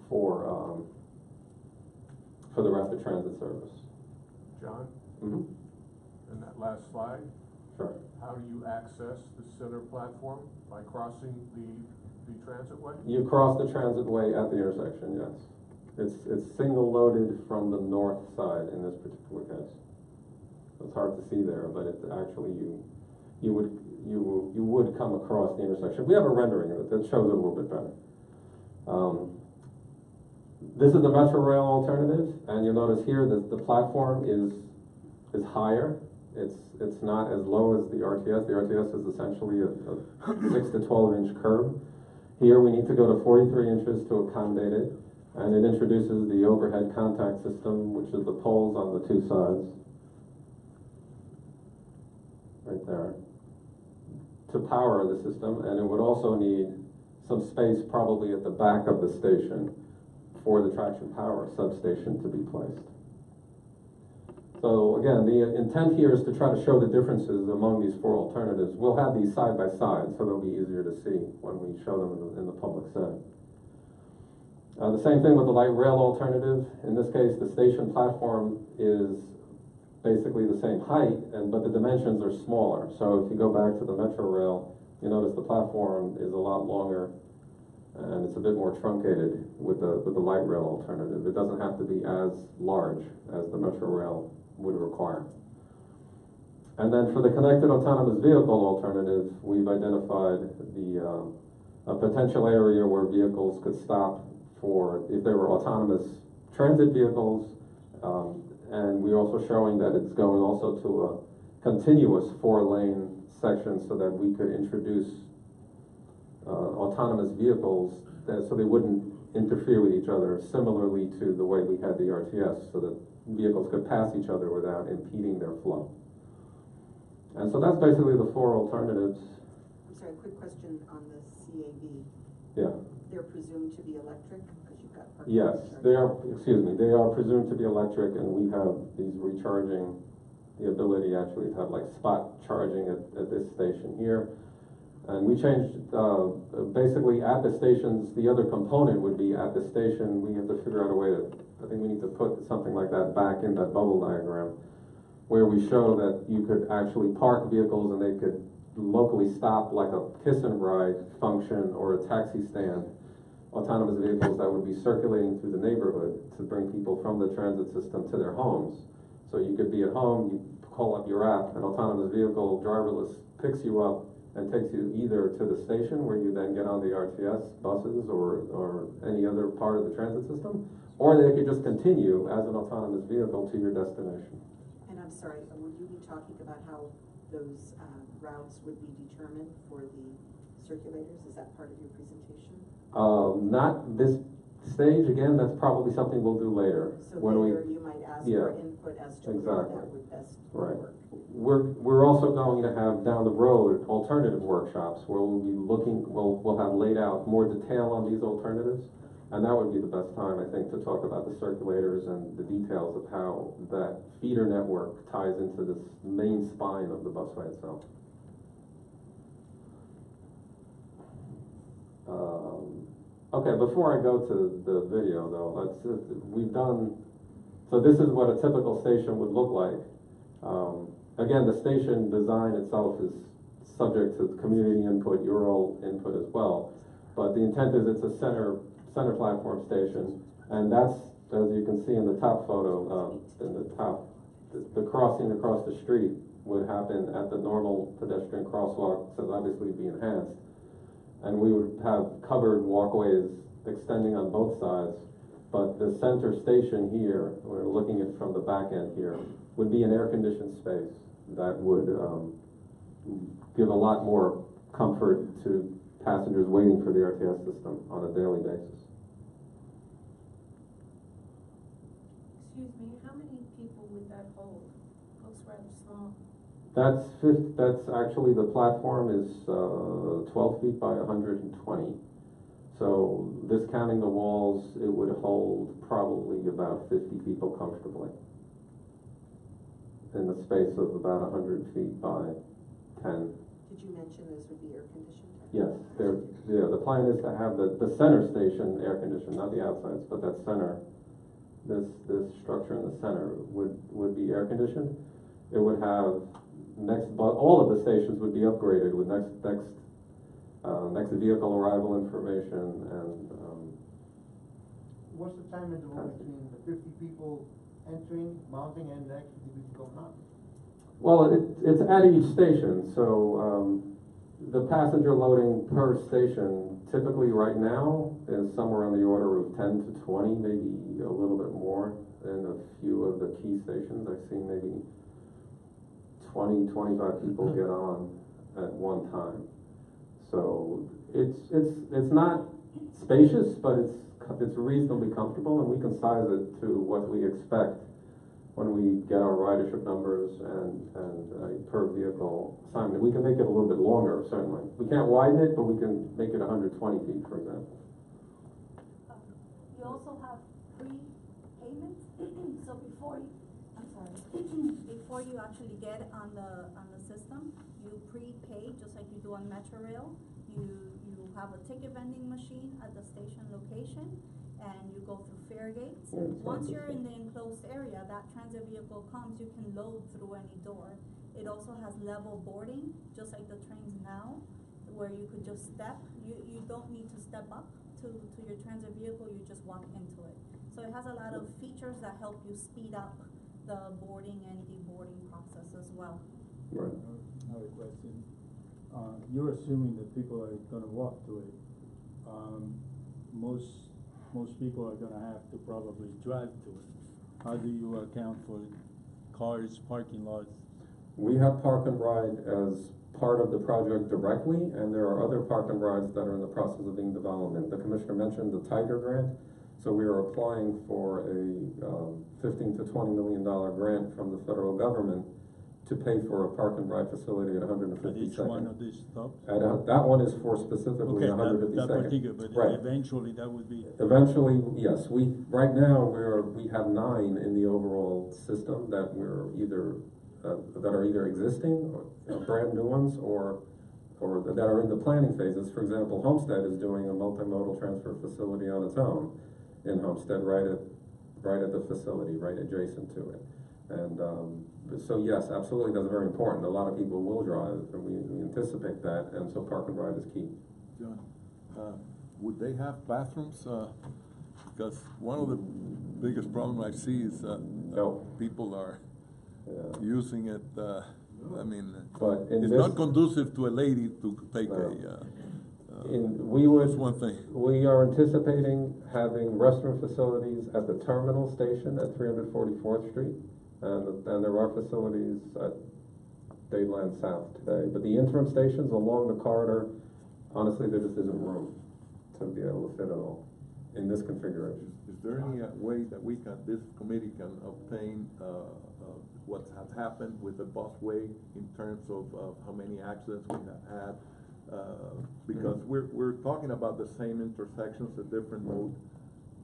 for, um, for the rapid transit service. John, Mhm. in that last slide, Sure. how do you access the center platform? By crossing the, the transitway? You cross the transitway at the intersection, yes. It's, it's single loaded from the north side in this particular case. It's hard to see there, but it's actually you, you would, you, you would come across the intersection. We have a rendering it that shows it a little bit better. Um, This is the Metro Rail alternative, and you'll notice here that the platform is, is higher. It's, it's not as low as the RTS. The RTS is essentially a, a six to twelve inch curb. Here, we need to go to forty-three inches to accommodate it, and it introduces the overhead contact system, which is the poles on the two sides. Right there. To power the system, and it would also need some space probably at the back of the station for the traction power substation to be placed. So again, the intent here is to try to show the differences among these four alternatives. We'll have these side by side, so they'll be easier to see when we show them in the, in the public setting. Uh, the same thing with the light rail alternative. In this case, the station platform is basically the same height, and but the dimensions are smaller. So if you go back to the Metro Rail, you notice the platform is a lot longer, and it's a bit more truncated with the with the light rail alternative. It doesn't have to be as large as the Metro Rail would require. And then for the connected autonomous vehicle alternative, we've identified the uh, a potential area where vehicles could stop for if they were autonomous transit vehicles. Um, and we're also showing that it's going also to a continuous four-lane section so that we could introduce uh, autonomous vehicles that, so they wouldn't interfere with each other, similarly to the way we had the RTS, so that vehicles could pass each other without impeding their flow. And so that's basically the four alternatives. I'm sorry, quick question on the CAV. Yeah. They're presumed to be electric, Yes, they are, excuse me, they are presumed to be electric and we have these recharging, the ability actually to have like spot charging at, at this station here. And we changed, uh, basically at the stations, the other component would be at the station, we have to figure out a way to, I think we need to put something like that back in that bubble diagram. Where we show that you could actually park vehicles and they could locally stop like a kiss and ride function or a taxi stand. Autonomous vehicles that would be circulating through the neighborhood to bring people from the transit system to their homes. So you could be at home, you call up your app, an autonomous vehicle, driverless, picks you up and takes you either to the station where you then get on the RTS buses or, or any other part of the transit system, or they could just continue as an autonomous vehicle to your destination. And I'm sorry, would you be talking about how those uh, routes would be determined for the circulators? Is that part of your presentation? Um, not this stage, again, that's probably something we'll do later. So when we- later you might ask Yeah. for input as to Exactly. that would best Right. work. We're, we're also going to have down the road alternative workshops where we'll be looking, we'll, we'll have laid out more detail on these alternatives. And that would be the best time, I think, to talk about the circulators and the details of how that feeder network ties into this main spine of the busway itself. Um, okay, before I go to the video though, let's, uh, we've done, so this is what a typical station would look like. Um, again, the station design itself is subject to community input, your all input as well. But the intent is it's a center, center platform station, and that's, as you can see in the top photo, um, in the top, the crossing across the street would happen at the normal pedestrian crosswalk, so obviously be enhanced. And we would have covered walkways extending on both sides. But the center station here, we're looking at from the back end here, would be an air-conditioned space that would um, give a lot more comfort to passengers waiting for the RTS system on a daily basis. Excuse me, how many people would that hold? Looks rather small. That's fif- that's actually, the platform is uh, 12 feet by 120. So discounting the walls, it would hold probably about 50 people comfortably in the space of about 100 feet by 10. Did you mention those would be air conditioned? Yes, there, yeah, the plan is to have the, the center station air conditioned, not the outsides, but that center, this, this structure in the center would, would be air conditioned. It would have next, but all of the stations would be upgraded with next, next, uh, next vehicle arrival information and, um, What's the time interval between the fifty people entering, mounting, and the actual people going out? Well, it, it's at each station, so, um, the passenger loading per station typically right now is somewhere on the order of ten to twenty, maybe a little bit more in a few of the key stations. I've seen maybe 20, 25 people mm-hmm. get on at one time. So it's, it's, it's not spacious, but it's, it's reasonably comfortable and we can size it to what we expect when we get our ridership numbers and, and a per vehicle assignment. We can make it a little bit longer, certainly. We can't widen it, but we can make it hundred twenty feet, for example. You also have pre-payment, so before you, I'm sorry, before you actually get on the, on the system, you prepay, just like you do on Metro Rail. You, you have a ticket vending machine at the station location, and you go through fare gates. Oh, Once you're in the enclosed area, that transit vehicle comes, you can load through any door. It also has level boarding, just like the trains now, where you could just step, you, you don't need to step up to, to your transit vehicle, you just walk into it. So it has a lot of features that help you speed up the boarding and deboarding process as well. Right. Another question. Uh, you're assuming that people are gonna walk to it. Um, most, most people are gonna have to probably drive to it. How do you account for cars, parking lots? We have park and ride as part of the project directly, and there are other park and rides that are in the process of being developed. The commissioner mentioned the Tiger Grant, so we are applying for a um, fifteen to twenty million dollar grant from the federal government to pay for a park and ride facility at 152nd. At each one of these stops? At, uh, that one is for specifically Okay, one that, hundred fifty that particular, but Right. eventually that would be. Eventually, yes, we, right now, we're, we have nine in the overall system that we're either, uh, that are either existing, or uh, brand new ones, or, or that are in the planning phases. For example, Homestead is doing a multimodal transfer facility on its own in Homestead, right at, right at the facility, right adjacent to it. And, um, so yes, absolutely, that's very important. A lot of people will drive, and we, we anticipate that, and so park and ride is key. John, uh, would they have bathrooms? Uh, Because one of the biggest problems I see is, uh, No. people are Yeah. using it, uh, I mean, But it's this- not conducive to a lady to take a, No. uh, In, we would. That's one thing. We are anticipating having restroom facilities at the terminal station at three hundred forty-fourth Street. And, and there are facilities at Dadeland South today, but the interim stations along the corridor, honestly, there just isn't room to be able to fit it all in this configuration. Is there any uh, way that we can, this committee can obtain, uh, uh, what has happened with the busway in terms of, of how many accidents we have had? Uh, because we're, we're talking about the same intersections, a different mode.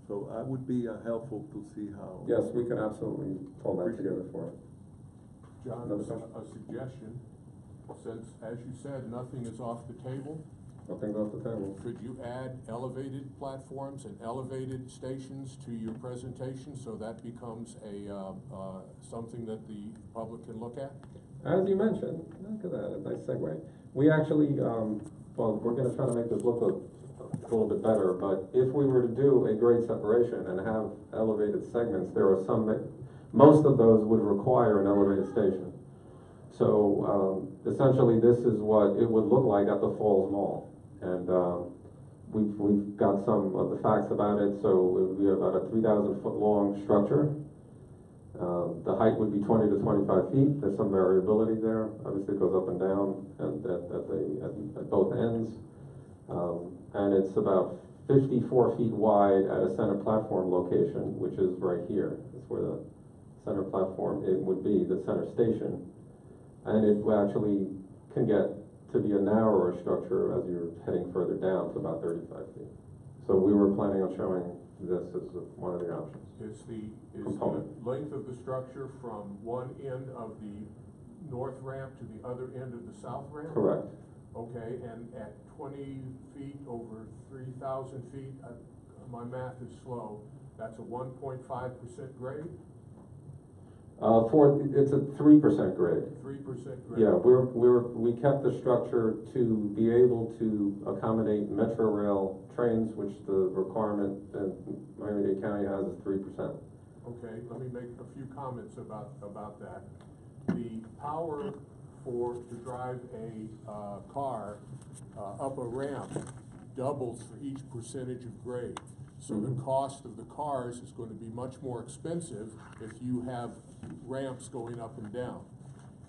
So I would be uh, helpful to see how. Yes, we can absolutely pull that together for it. John, Another a a suggestion, since, as you said, nothing is off the table, Nothing's off the table. could you add elevated platforms and elevated stations to your presentation, so that becomes a, uh, uh, something that the public can look at? As you mentioned, look at that, a nice segue. We actually, um, well, we're gonna try to make this look a, a little bit better, but if we were to do a grade separation and have elevated segments, there are some that, most of those would require an elevated station. So, um, essentially, this is what it would look like at the Falls Mall. And, um, we've, we've got some of the facts about it, so would be about a three thousand foot long structure. Um, the height would be twenty to twenty-five feet, there's some variability there, obviously it goes up and down and at, at the, at, at both ends. Um, and it's about fifty-four feet wide at a center platform location, which is right here. It's where the center platform, it would be, the center station. And it actually can get to be a narrower structure as you're heading further down to about thirty-five feet. So we were planning on showing this as one of the options. Is the, is the Component. length of the structure from one end of the north ramp to the other end of the south ramp? Correct. Okay, and at twenty feet over three thousand feet, uh, my math is slow, that's a one point five percent grade, Uh, for, it's a three percent grade. three percent grade? Yeah, we're, we're, we kept the structure to be able to accommodate Metro Rail trains, which the requirement that Miami-Dade County has is three percent. Okay, let me make a few comments about, about that. The power for, to drive a, uh, car, uh, up a ramp doubles for each percentage of grade. So the Mhm. cost of the cars is going to be much more expensive if you have ramps going up and down.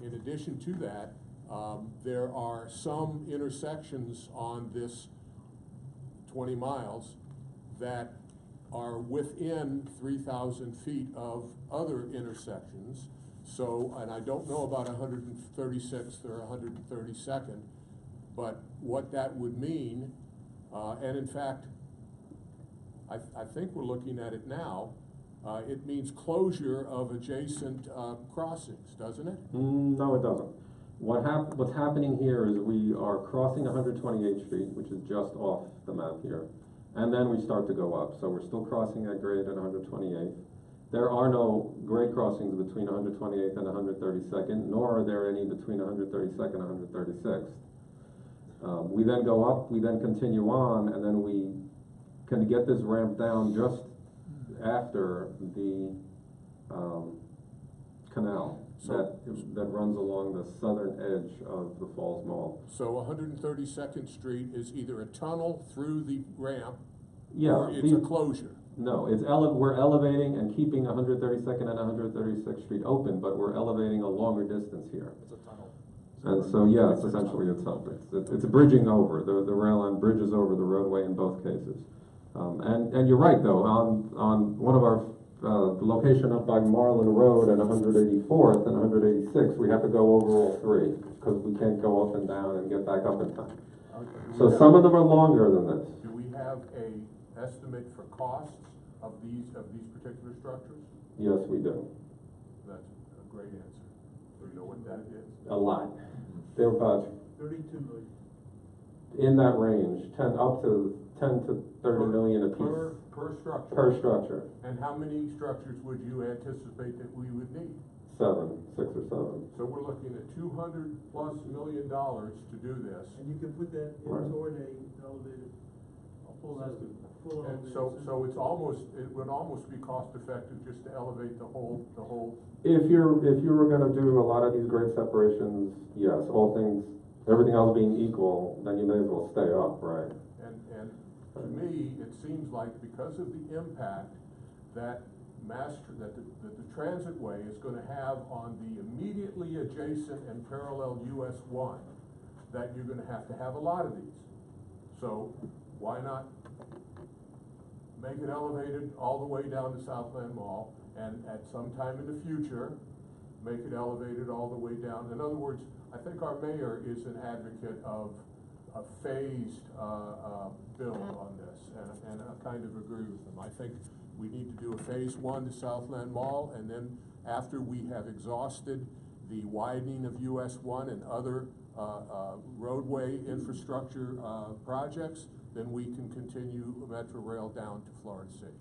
In addition to that, um, there are some intersections on this twenty miles that are within three thousand feet of other intersections. So, and I don't know about hundred and thirty-sixth or hundred and thirty-second, but what that would mean, uh, and in fact, I, I think we're looking at it now, uh, it means closure of adjacent, uh, crossings, doesn't it? Mm, no, it doesn't. What hap, what's happening here is we are crossing 128th Street, which is just off the map here. And then we start to go up, so we're still crossing at grade at 128th. There are no grade crossings between 128th and 132nd, nor are there any between 132nd and 136th. Um, we then go up, we then continue on, and then we can get this ramp down just after the, um, canal So- that, that runs along the southern edge of the Falls Mall. So one hundred and thirty-second Street is either a tunnel through the ramp, Yeah, or it's a the- closure. No, it's ele, we're elevating and keeping 132nd and 136th Street open, but we're elevating a longer distance here. It's a tunnel. And so, yeah, it's essentially, it's, up- it's, it's bridging over, the, the rail line bridges over the roadway in both cases. Um, and, and you're right, though, on, on one of our uh, location up by Marlin Road and 184th and 186, we have to go over all three, because we can't go up and down and get back up in time. So some of them are longer than this. Do we have a estimate for costs of these, of these particular structures? Yes, we do. That's a great answer. Do you know what that is? A lot. They're about Thirty-two million. in that range, 10, up to 10 to 30 million Per, apiece. per structure? Per structure. And how many structures would you anticipate that we would need? Seven, six or seven. So we're looking at two hundred plus million dollars to do this. And you can put that Right. in toward a elevated, a full estimate, full And elevated. so, so it's almost, it would almost be cost effective just to elevate the whole, the whole, If you're, if you were gonna do a lot of these grade separations, yes, all things, everything else being equal, then you may as well stay up, right? To me, it seems like because of the impact that master, that the, that the transitway is gonna have on the immediately adjacent and parallel US one, that you're gonna have to have a lot of these. So why not make it elevated all the way down to Southland Mall, and at some time in the future, make it elevated all the way down. In other words, I think our mayor is an advocate of a phased, uh, uh, bill on this, and, and I kind of agree with them. I think we need to do a phase one to Southland Mall, and then after we have exhausted the widening of US one and other, uh, uh, roadway infrastructure, uh, projects, then we can continue Metro Rail down to Florida City.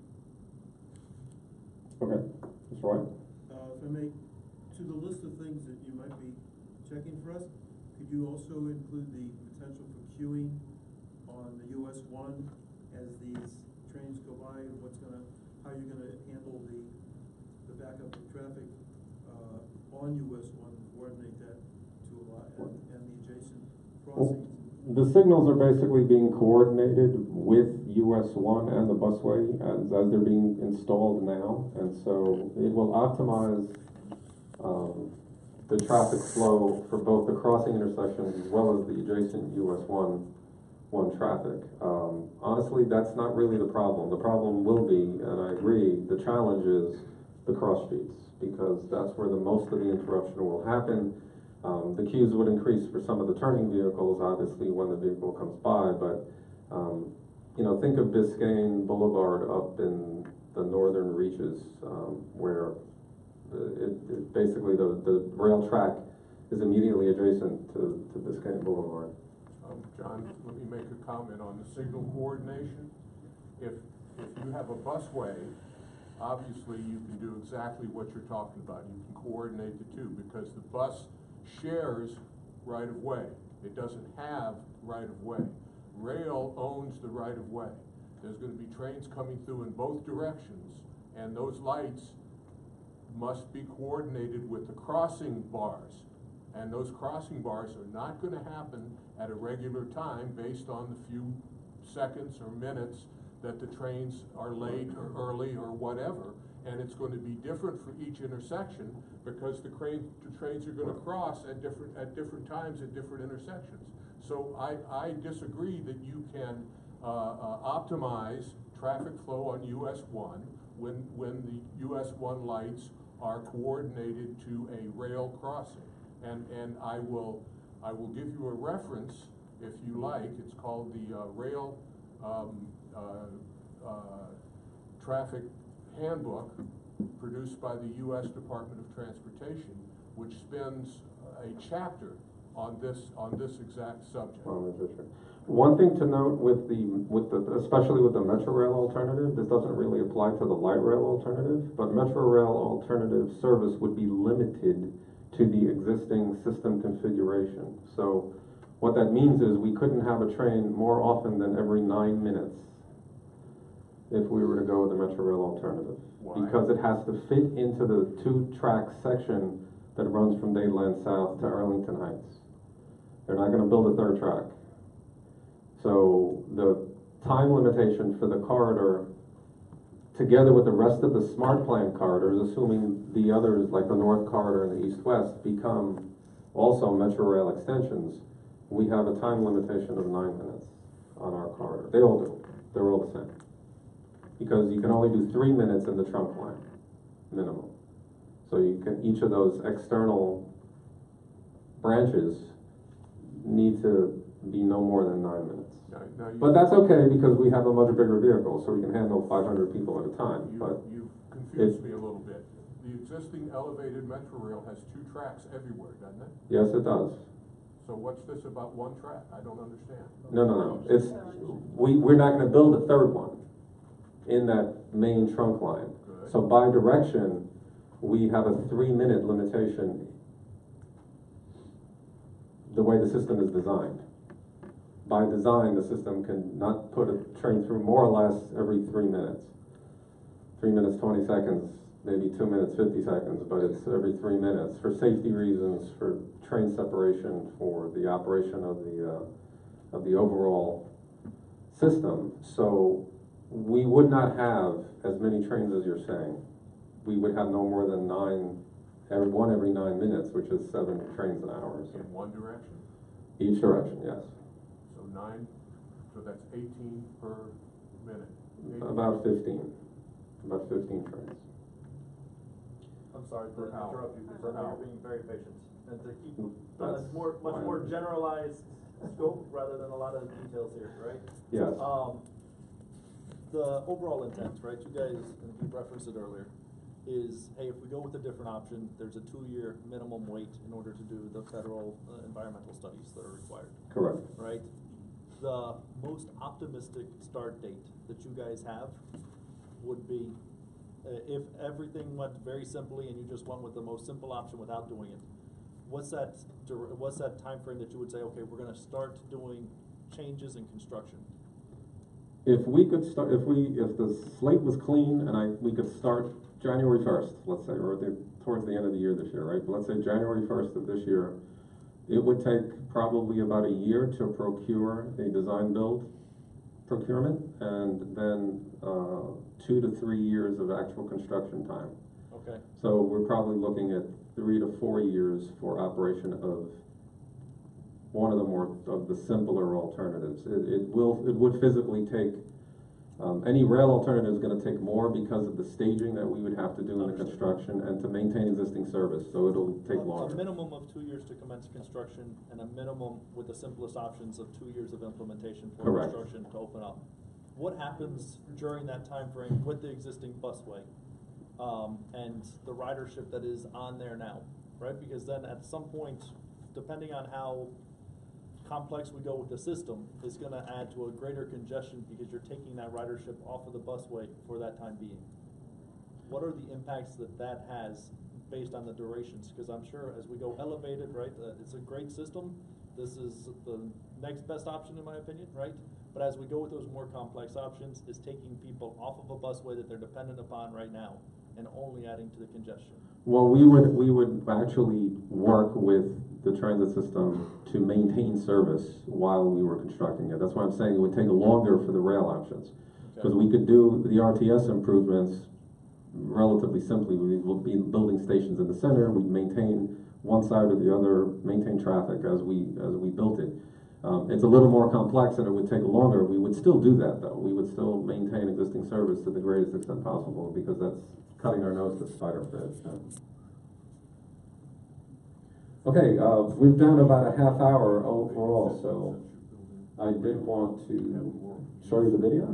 Okay, Mr. White? Uh, if I may, to the list of things that you might be checking for us, could you also include the potential for queuing on the US one as these trains go by, and what's gonna, how you're gonna handle the, the backup of traffic, uh, on US one, coordinate that to a lot, and, and the adjacent crossings? The signals are basically being coordinated with US one and the busway as, as they're being installed now. And so it will optimize, um, the traffic flow for both the crossing intersections as well as the adjacent US one, one traffic. Um, honestly, that's not really the problem. The problem will be, and I agree, the challenge is the cross streets because that's where the most of the interruption will happen. Um, the queues would increase for some of the turning vehicles, obviously, when the vehicle comes by, but, um, you know, think of Biscayne Boulevard up in the northern reaches, um, where it, it, basically the, the rail track is immediately adjacent to, to Biscayne Boulevard. Um, John, let me make a comment on the signal coordination. If, if you have a busway, obviously you can do exactly what you're talking about. You can coordinate the two because the bus shares right-of-way. It doesn't have right-of-way. Rail owns the right-of-way. There's gonna be trains coming through in both directions, and those lights must be coordinated with the crossing bars. And those crossing bars are not gonna happen at a regular time based on the few seconds or minutes that the trains are late or early or whatever. And it's going to be different for each intersection because the crane, the trains are gonna cross at different, at different times at different intersections. So I, I disagree that you can, uh, uh, optimize traffic flow on US one when, when the US one lights are coordinated to a rail crossing. And, and I will, I will give you a reference, if you like, it's called the, uh, Rail, um, uh, uh, Traffic Handbook, produced by the US Department of Transportation, which spends a chapter on this, on this exact subject. On the district. One thing to note with the, with the, especially with the Metro Rail alternative, this doesn't really apply to the light rail alternative, but Metro Rail alternative service would be limited to the existing system configuration. So what that means is we couldn't have a train more often than every nine minutes if we were to go with the Metro Rail alternative. Why? Because it has to fit into the two-track section that runs from Dadeland South to Earlington Heights. They're not gonna build a third track. So the time limitation for the corridor, together with the rest of the smart plan corridors, assuming the others, like the north corridor and the east-west, become also Metro Rail extensions, we have a time limitation of nine minutes on our corridor. They all do. They're all the same. because you can only do three minutes in the trunk line, minimum. So you can, each of those external branches need to be no more than nine minutes. You- But that's okay, because we have a much bigger vehicle, so we can handle five hundred people at a time, You, but. you've confused me a little bit. The existing elevated Metro Rail has two tracks everywhere, doesn't it? Yes, it does. So what's this about one track? I don't understand. No, no, no, it's, we, we're not gonna build a third one in that main trunk line. Good. So by direction, we have a three-minute limitation the way the system is designed. By design, the system can not put a train through more or less every three minutes. Three minutes, twenty seconds, maybe two minutes, fifty seconds, but it's every three minutes for safety reasons, for train separation, for the operation of the, uh, of the overall system. So we would not have as many trains as you're saying. We would have no more than nine, every, one every nine minutes, which is seven trains an hour. so. In one direction? Each direction, yes. So nine, so that's eighteen per minute. 18 About fifteen, about fifteen trains. I'm sorry to Per hour. interrupt you, because I know you're being very patient, and to keep, on That's a more, much fine. more generalized scope rather than a lot of details here, right? Yes. Um, the overall intent, right, you guys, and you referenced it earlier, is, hey, if we go with a different option, there's a two-year minimum wait in order to do the federal uh, environmental studies that are required. Correct. Right? The most optimistic start date that you guys have would be, uh, if everything went very simply and you just went with the most simple option without doing it, what's that, what's that timeframe that you would say, okay, we're gonna start doing changes in construction? If we could start, if we, if the slate was clean and I, we could start January first, let's say, or the, towards the end of the year this year, right? But let's say January first of this year, it would take probably about a year to procure a design build procurement and then, uh, two to three years of actual construction time. Okay. So we're probably looking at three to four years for operation of one of the more, of the simpler alternatives. It, it will, it would physically take, um, any rail alternative is gonna take more because of the staging that we would have to do in the construction and to maintain existing service, so it'll take longer. A minimum of two years to commence construction, and a minimum with the simplest options of two years of implementation for Correct. construction to open up. What happens during that time frame with the existing busway, um, and the ridership that is on there now, right? Because then at some point, depending on how complex we go with the system, is gonna add to a greater congestion because you're taking that ridership off of the busway for that time being. What are the impacts that that has based on the durations? Because I'm sure as we go elevated, right, uh, it's a great system. This is the next best option in my opinion, right? But as we go with those more complex options, is taking people off of a busway that they're dependent upon right now and only adding to the congestion. Well, we would, we would actually work with the transit system to maintain service while we were constructing it. That's why I'm saying it would take longer for the rail options. Because we could do the RTS improvements relatively simply. We would be building stations in the center, we'd maintain one side or the other, maintain traffic as we, as we built it. Um, it's a little more complex and it would take longer. We would still do that though. We would still maintain existing service to the greatest extent possible because that's cutting our nose to spite our face. Okay, uh, we've done about a half hour overall, so I did want to show you the video.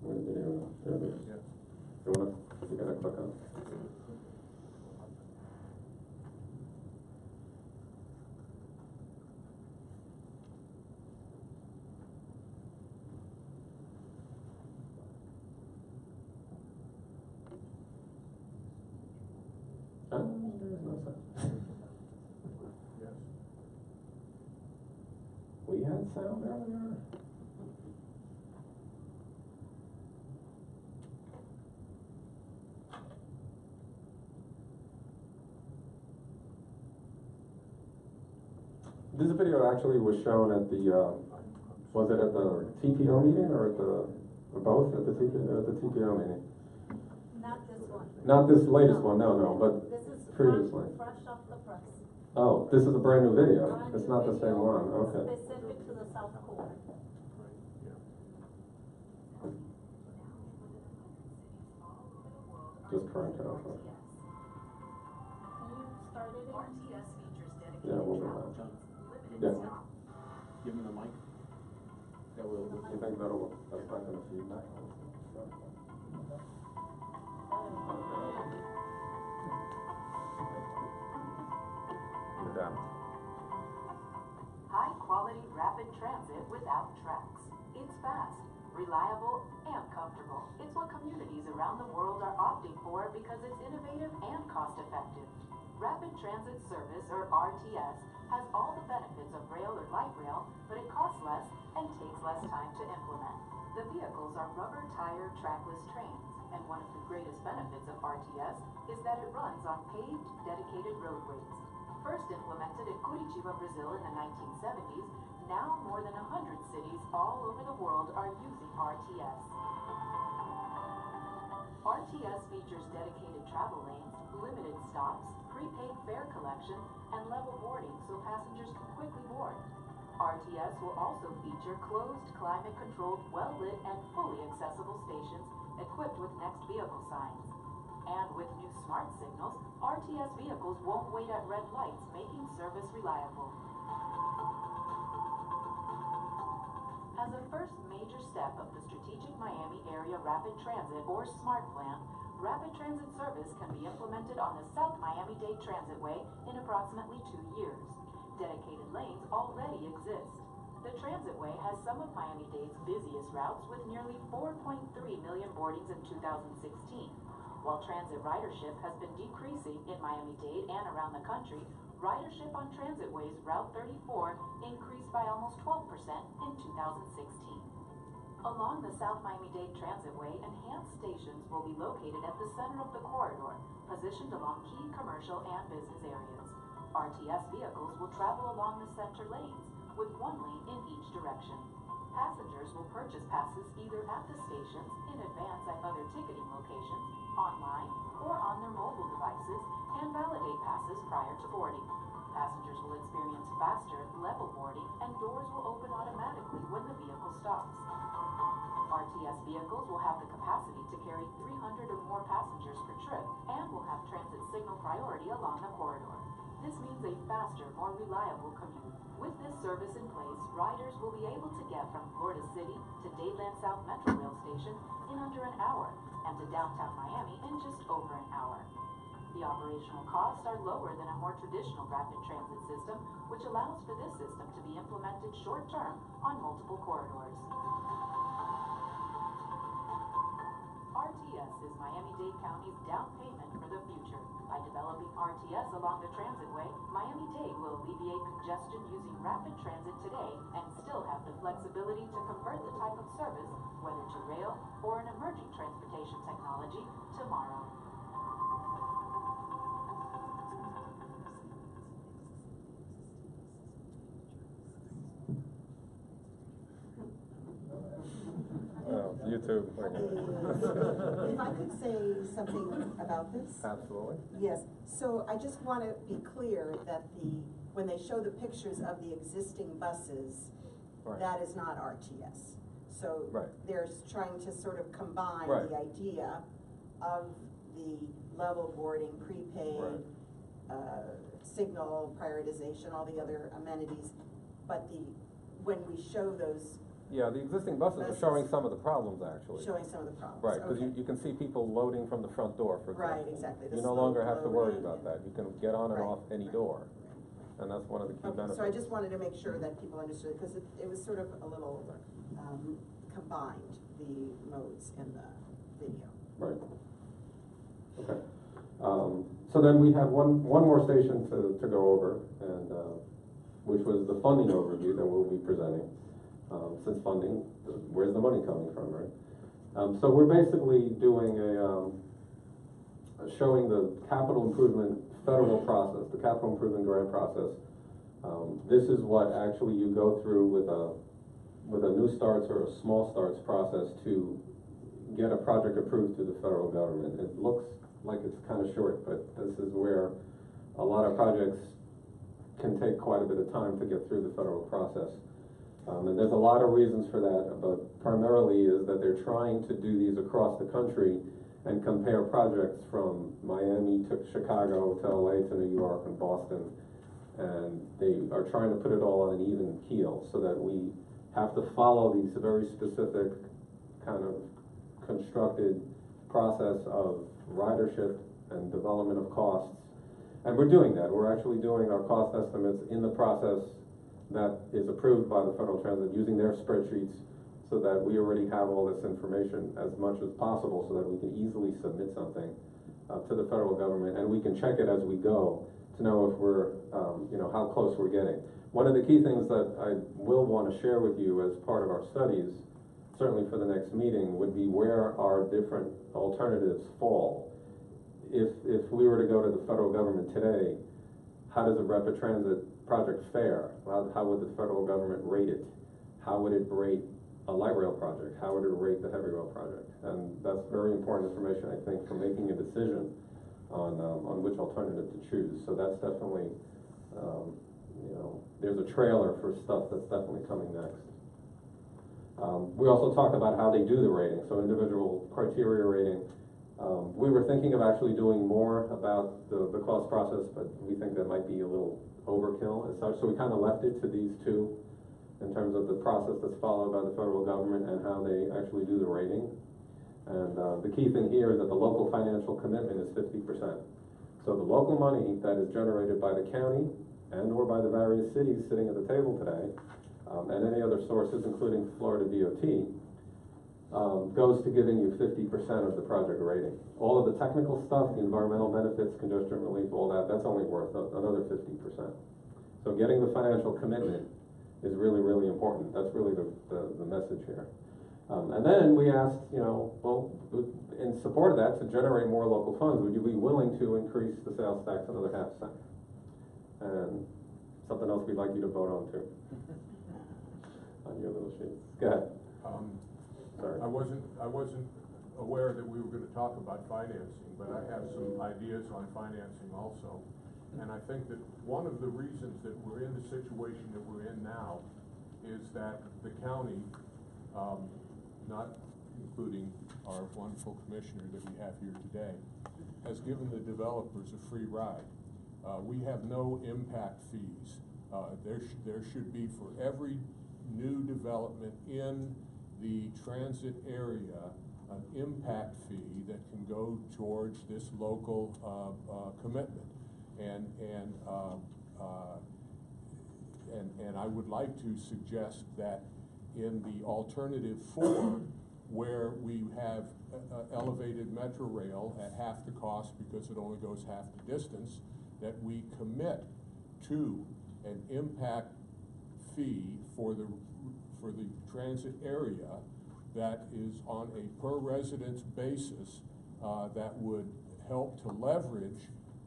Where the video, there it is. You you gotta click on it. Huh? There's no sound. We earlier. This video actually was shown at the, uh, was it at the TPO meeting or at the, or both at the TPO, at the TPO meeting? Not this one. Not this latest one, no, no, but This is previously. fresh, fresh off the press. Oh, this is a brand new video. It's not the same one, okay. Specific to the South Core. Just current tariff. huh? RTS features dedicated Yeah, we'll do travel that. Yeah. Give him the mic. That will. You think that'll, that's not gonna feedback? Adapt. Oh, fast, reliable, and comfortable. It's what communities around the world are opting for because it's innovative and cost effective. Rapid Transit Service, or RTS, has all the benefits of rail or light rail, but it costs less and takes less time to implement. The vehicles are rubber tire trackless trains, and one of the greatest benefits of RTS is that it runs on paved, dedicated roadways. First implemented in Curitiba, Brazil in the 1970s, now more than 100 cities all over the world are using RTS. RTS features dedicated travel lanes, limited stops, prepaid fare collection, and level boarding so passengers can quickly board. RTS will also feature closed, climate-controlled, well-lit, and fully accessible stations equipped with next vehicle signs. And with new smart signals, RTS vehicles won't wait at red lights, making service reliable. As a first major step of the Strategic Miami Area Rapid Transit or SMART Plan, Rapid Transit service can be implemented on the South Miami-Dade Transitway in approximately two years. Dedicated lanes already exist. The Transitway has some of Miami-Dade's busiest routes with nearly 4.3 million boardings in 2016. While transit ridership has been decreasing in Miami-Dade and around the country, ridership on Transitway's Route 34 increased by almost 12% in 2016. Along the South Miami-Dade Transitway, enhanced stations will be located at the center of the corridor, positioned along key commercial and business areas. RTS vehicles will travel along the center lanes, with one lane in each direction. Passengers will purchase passes either at the stations, in advance at other ticketing locations, online, or on their mobile devices, and validate passes prior to boarding. Passengers will experience faster, level boarding, and doors will open automatically when the vehicle stops. RTS vehicles will have the capacity to carry 300 or more passengers per trip and will have transit signal priority along the corridor. This means a faster, more reliable commute. With this service in place, riders will be able to get from Florida City to Dadeland South Metro Rail Station in under an hour and to downtown Miami in just over an hour. The operational costs are lower than a more traditional rapid transit system, which allows for this system to be implemented short-term on multiple corridors. RTS is Miami-Dade County's down payment for the future. By developing RTS along the transitway, Miami-Dade will alleviate congestion using rapid transit today and still have the flexibility to convert the type of service, whether to rail or an emerging transportation technology, tomorrow. You too. If I could say something about this? Absolutely. Yes, so I just want to be clear that the, when they show the pictures of the existing buses, Right. that is not RTS. So Right. they're s- trying to sort of combine Right. the idea of the level boarding, prepaid, Right. uh, signal prioritization, all the other amenities. But the, when we show those, Yeah, the existing buses are Buses. showing some of the problems, actually. showing some of the problems. Right, because you, okay. you can see people loading from the front door, for example. Right, exactly, the You no slow longer have to worry loading about and- that. You can get on and Right, off any door. And that's one of the key Okay, benefits. so I just wanted to make sure that people understood, because it, it was sort of a little, um, combined, the modes in the video. Right. Okay. Um, so then we have one, one more station to, to go over, and, uh, which was the funding overview that we'll be presenting. Um, since funding, where's the money coming from, right? Um, so we're basically doing a, um, showing the capital improvement federal process, the capital improvement grant process. Um, this is what actually you go through with a, with a new starts or a small starts process to get a project approved through the federal government. It looks like it's kind of short, but this is where a lot of projects can take quite a bit of time to get through the federal process. Um, and there's a lot of reasons for that, but primarily is that they're trying to do these across the country and compare projects from Miami to Chicago to LA to New York and Boston. And they are trying to put it all on an even keel so that we have to follow these very specific kind of constructed process of ridership and development of costs. And we're doing that. We're actually doing our cost estimates in the process that is approved by the Federal Transit using their spreadsheets so that we already have all this information as much as possible so that we can easily submit something uh, to the federal government and we can check it as we go to know if we're, um, you know, how close we're getting. One of the key things that I will want to share with you as part of our studies, certainly for the next meeting, would be where our different alternatives fall. If, if we were to go to the federal government today, how does a rapid transit project fare? How, how would the federal government rate it? How would it rate a light rail project? How would it rate the heavy rail project? And that's very important information, I think, for making a decision on, um, on which alternative to choose. So that's definitely, um, you know, there's a trailer for stuff that's definitely coming next. Um, we also talked about how they do the rating, so individual criteria rating. Um, we were thinking of actually doing more about the, the cost process, but we think that might be a little overkill as such. So we kind of left it to these two in terms of the process that's followed by the federal government and how they actually do the rating. And uh, the key thing here is that the local financial commitment is 50%. So the local money that is generated by the county and or by the various cities sitting at the table today, um, and any other sources, including Florida DOT, um, goes to giving you 50% of the project rating. All of the technical stuff, the environmental benefits, congestion relief, all that, that's only worth a- another 50%. So getting the financial commitment is really, really important. That's really the, the, the message here. Um, and then we asked, you know, well, in support of that, to generate more local funds, would you be willing to increase the sales tax another half cent? And something else we'd like you to vote on too. on your little sheet. Go ahead. Um, Sorry. I wasn't, I wasn't aware that we were gonna talk about financing, but I have some ideas on financing also. And I think that one of the reasons that we're in the situation that we're in now is that the county, um, not including our wonderful commissioner that we have here today, has given the developers a free ride. Uh, we have no impact fees. Uh, there sh- there should be for every new development in the transit area, an impact fee that can go towards this local, uh, uh, commitment. And, and, uh, uh, and, and I would like to suggest that in the alternative four, where we have uh, uh, elevated metro rail at half the cost because it only goes half the distance, that we commit to an impact fee for the, for the transit area that is on a per residence basis, uh, that would help to leverage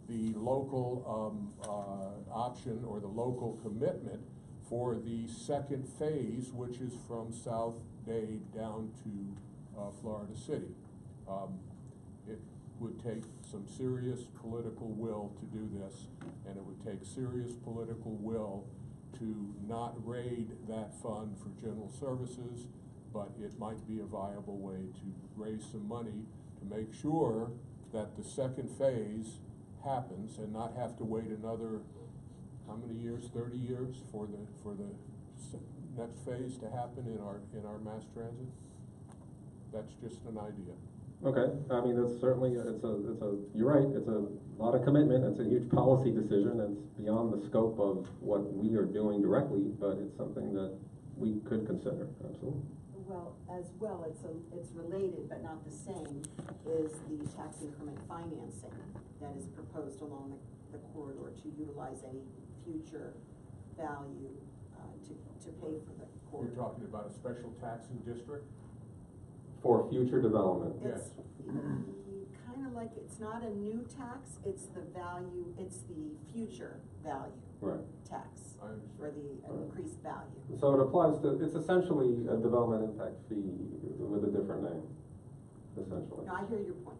the local, um, uh, option or the local commitment for the second phase, which is from South Dade down to, uh, Florida City. Um, it would take some serious political will to do this, and it would take serious political will to not raid that fund for general services, but it might be a viable way to raise some money to make sure that the second phase happens and not have to wait another, how many years, thirty years for the, for the next phase to happen in our, in our mass transit? That's just an idea. Okay, I mean, that's certainly, it's a, it's a, you're right, it's a lot of commitment, it's a huge policy decision, it's beyond the scope of what we are doing directly, but it's something that we could consider, absolutely. Well, as well, it's a, it's related but not the same, is the tax increment financing that is proposed along the, the corridor to utilize any future value, uh, to, to pay for the corridor. You're talking about a special taxing district? For future development. It's kind of like, it's not a new tax, it's the value, it's the future value Right. tax I understand. for the increased value. So it applies to, it's essentially a development impact fee with a different name, essentially. No, I hear your point.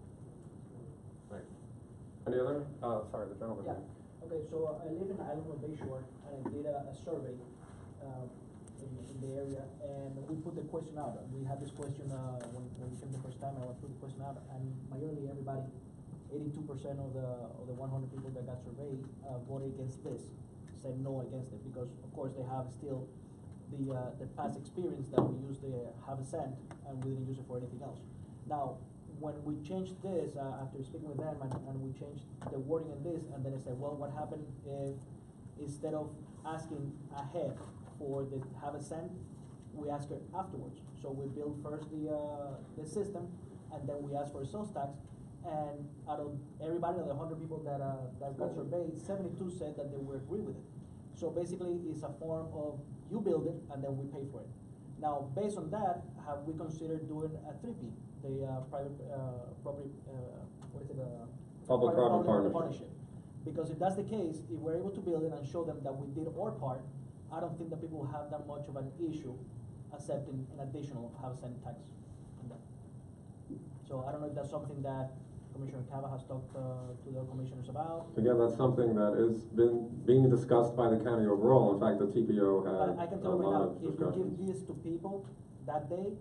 Thank you. Any other, uh, sorry, the gentleman. Yeah, okay, so uh, I live in Island of Bay Shore, and I did a, a survey, uh, in, in the area, and we put the question out. We had this question, uh, when, when we came the first time, I put the question out, and majorly everybody, eighty-two percent of the, of the one hundred people that got surveyed, uh, voted against this, said no against it, because of course they have still the, uh, the past experience that we used the have a cent, and we didn't use it for anything else. Now, when we changed this, uh, after speaking with them, and, and we changed the wording in this, and then I said, well, what happened if, instead of asking ahead for the have a cent, we ask it afterwards. So we build first the, uh, the system, and then we ask for a sales tax, and out of everybody, of the hundred people that, uh, that got surveyed, seventy-two said that they were agree with it. So basically, it's a form of you build it, and then we pay for it. Now, based on that, have we considered doing a three P, the, uh, private, uh, property, uh, what is it, uh? Public-private private-public partnership. Because if that's the case, if we're able to build it and show them that we did our part, I don't think that people have that much of an issue accepting an additional house and tax on that. So I don't know if that's something that Commissioner Cava has talked, uh, to the commissioners about. Again, that's something that is been, being discussed by the county overall. In fact, the TPO had But I can tell you right lot now, of if discussions. give this to people that day,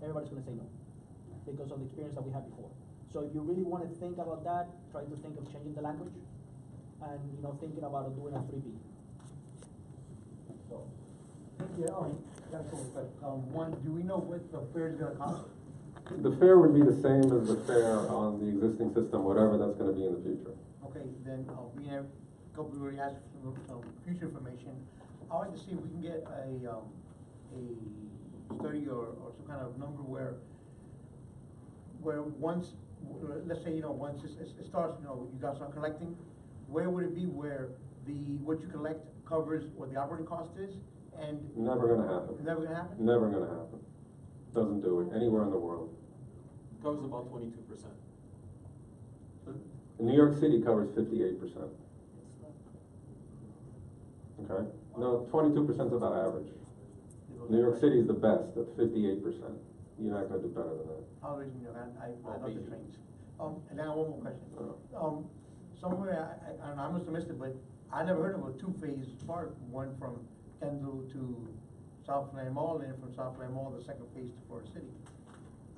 everybody's gonna say no, because of the experience that we had before. So if you really wanna think about that, try to think of changing the language, and, you know, thinking about doing a three B. So, Yeah, couple. Um, one, do we know what the fair is gonna cost? The fare would be the same as the fare on the existing system, whatever that's gonna be in the future. Okay, then, uh, we have, a couple, we already asked for some future information. I'd like to see if we can get a, um, a study or, or some kind of number where, where once, let's say, you know, once it's- it starts, you know, you guys start collecting, where would it be where the, what you collect covers what the operating cost is? And Never gonna happen. never gonna happen? Never gonna happen. Doesn't do it anywhere in the world. Covers about twenty-two percent. New York City covers fifty-eight percent. Okay? No, twenty-two percent is about average. New York City is the best at fifty-eight percent. You're not gonna do better than that. I was, you know, I, I, I Well, love the trains. Um, and now one more question. Uh. Um, somewhere, I, I, I must have missed it, but I never heard of a two-phase park, one from Kendall to Southland Mall, and from Southland Mall, the second phase to Florida City.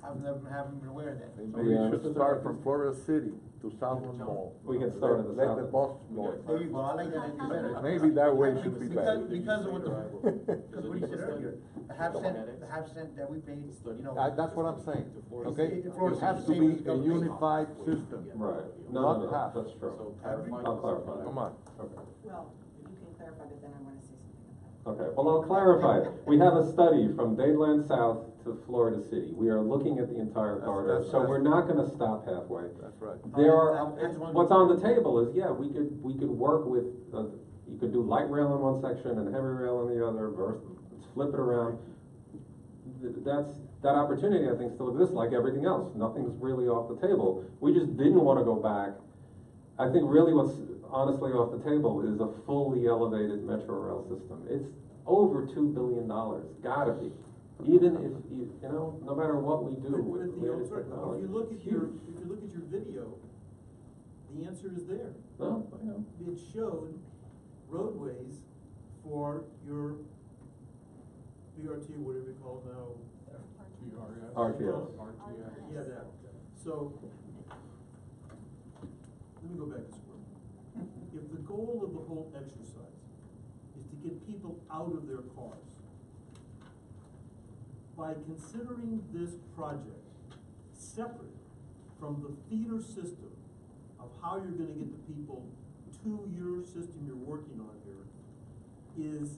I've never, haven't been aware of that. Maybe Yeah, you should start from Florida City to Southland Mall. We can start at the Let the bus go. There you go, I like that idea better. Maybe that way should be better. because of what the, because what he said earlier, the half cent, the half cent that we paid, you know. That's what I'm saying, okay? It- Florida It has to be a unified system. Right. No, Not no, no, half. that's true. So clarify. I'll clarify. Come on. Okay. Well, if you can clarify, but then I wanna say something about it. Okay, well, I'll clarify. We have a study from Dadeland South to Florida City. We are looking at the entire That's- corridor, that's- so that's- we're not gonna stop halfway. That's right. There are, I- I just what's on the table is, yeah, we could, we could work with, uh, you could do light rail in one section and heavy rail in the other, versus, flip it around. Th- That's, that opportunity, I think, still exists like everything else. Nothing's really off the table. We just didn't wanna go back. I think really what's honestly off the table is a fully elevated metro rail system. It's over two billion dollars, gotta be. Even if, you, you know, no matter what we do But, with but the latest alter- technology. if you look it's at your, huge. if you look at your video, the answer is there. No, I know. It showed roadways for your BRT, whatever you call it now. TRS. RTS. RTS. Yeah, that. So, let me go back to square. If the goal of the whole exercise is to get people out of their cars, by considering this project separate from the feeder system of how you're gonna get the people to your system you're working on here, is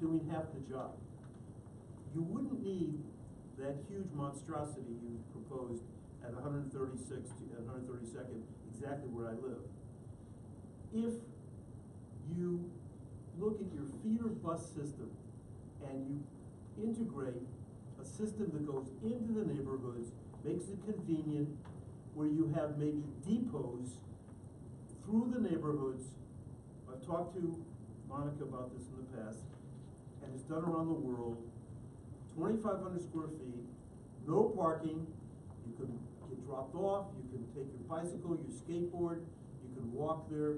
doing half the job. You wouldn't need that huge monstrosity you proposed at 136th and 132nd, exactly where I live. If you look at your feeder bus system and you integrate a system that goes into the neighborhoods, makes it convenient, where you have maybe depots through the neighborhoods. I've talked to Monica about this in the past, and it's done around the world. Twenty-five hundred square feet, no parking, you can get dropped off, you can take your bicycle, your skateboard, you can walk there,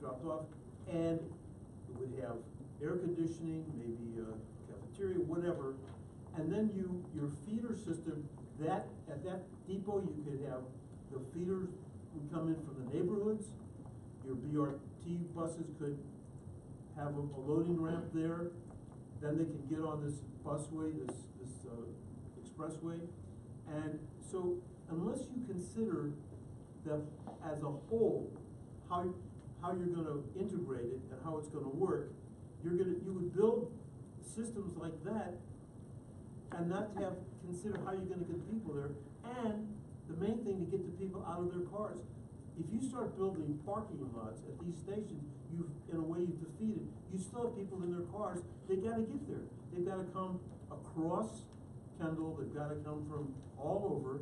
dropped off, and it would have air conditioning, maybe, uh, cafeteria, whatever, and then you, your feeder system, that, at that depot, you could have, the feeders would come in from the neighborhoods, your BRT buses could have a, a loading ramp there, then they could get on this busway, this, this, uh, expressway. And so unless you consider that as a whole, how, how you're gonna integrate it and how it's gonna work, you're gonna, you would build systems like that and not have, consider how you're gonna get the people there. And the main thing, to get the people out of their cars. If you start building parking lots at these stations, you've, in a way, you've defeated, you still have people in their cars, they gotta get there. They've gotta come across Kendall, they've gotta come from all over.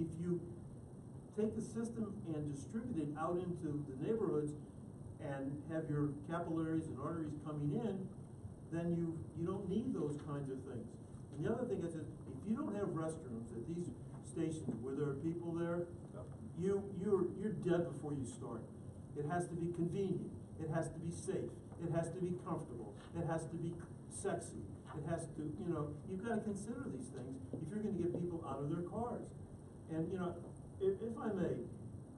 If you take the system and distribute it out into the neighborhoods and have your capillaries and arteries coming in, then you, you don't need those kinds of things. And the other thing is, that if you don't have restrooms at these stations where there are people there, you, you're, you're dead before you start. It has to be convenient, it has to be safe, it has to be comfortable, it has to be sexy, it has to, you know, you've gotta consider these things if you're gonna get people out of their cars. And, you know, if, if I may,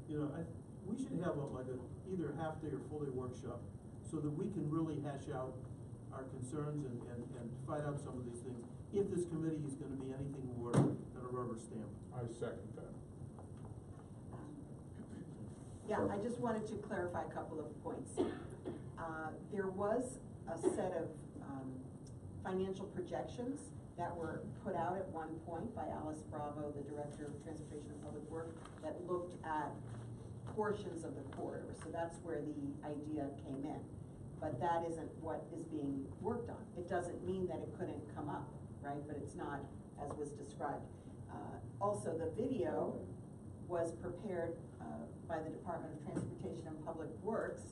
you know, I, we should have a, like a, either a half day or full day workshop so that we can really hash out our concerns and, and, and fight out some of these things, if this committee is gonna be anything more than a rubber stamp. I second that. Yeah, I just wanted to clarify a couple of points. Uh, there was a set of, um, financial projections that were put out at one point by Alice Bravo, the Director of Transportation and Public Works, that looked at portions of the corridor, so that's where the idea came in. But that isn't what is being worked on. It doesn't mean that it couldn't come up, right, but it's not as was described. Uh, also, the video was prepared, uh, by the Department of Transportation and Public Works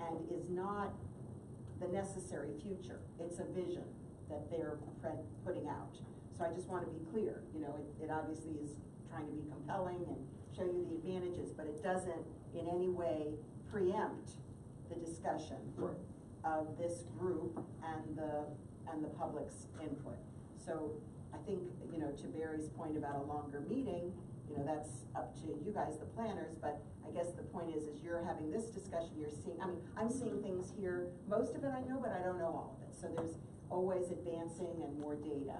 and is not the necessary future. It's a vision that they're putting out. So I just wanna be clear, you know, it, it obviously is trying to be compelling and show you the advantages, but it doesn't in any way preempt the discussion of this group and the, and the public's input. So I think, you know, to Barry's point about a longer meeting, you know, that's up to you guys, the planners, but I guess the point is, is you're having this discussion, you're seeing, I mean, I'm seeing things here, most of it I know, but I don't know all of it. So there's always advancing and more data.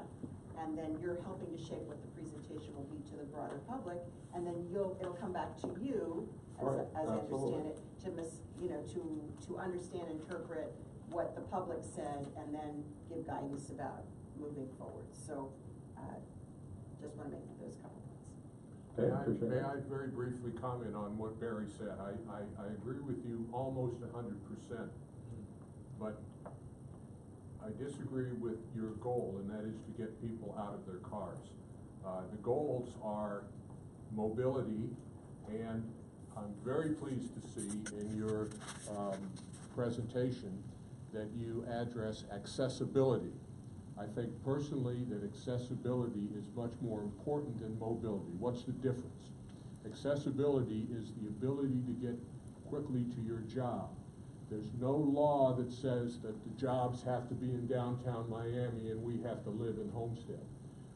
And then you're helping to shape what the presentation will be to the broader public, and then you'll, it'll come back to you, as, Right, as I absolutely. understand it, to mis, you know, to, to understand, interpret what the public said, and then give guidance about moving forward. So, uh, just wanna make those couple points. May I, may I very briefly comment on what Barry said? I, I, I agree with you almost a hundred percent. But I disagree with your goal, and that is to get people out of their cars. Uh, the goals are mobility, and I'm very pleased to see in your, um, presentation that you address accessibility. I think personally that accessibility is much more important than mobility. What's the difference? Accessibility is the ability to get quickly to your job. There's no law that says that the jobs have to be in downtown Miami and we have to live in Homestead.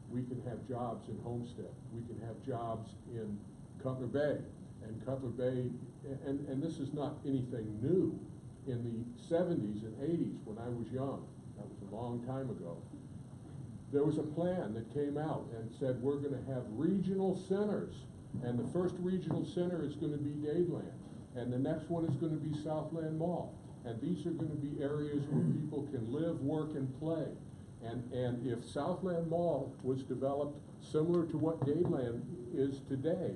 We can have jobs in Homestead. We can have jobs in Cutler Bay. And Cutler Bay, and, and this is not anything new. In the seventies and eighties, when I was young, that was a long time ago, there was a plan that came out and said, we're gonna have regional centers. And the first regional center is gonna be Dadeland, and the next one is gonna be Southland Mall. And these are gonna be areas where people can live, work, and play. And, and if Southland Mall was developed similar to what Dadeland is today,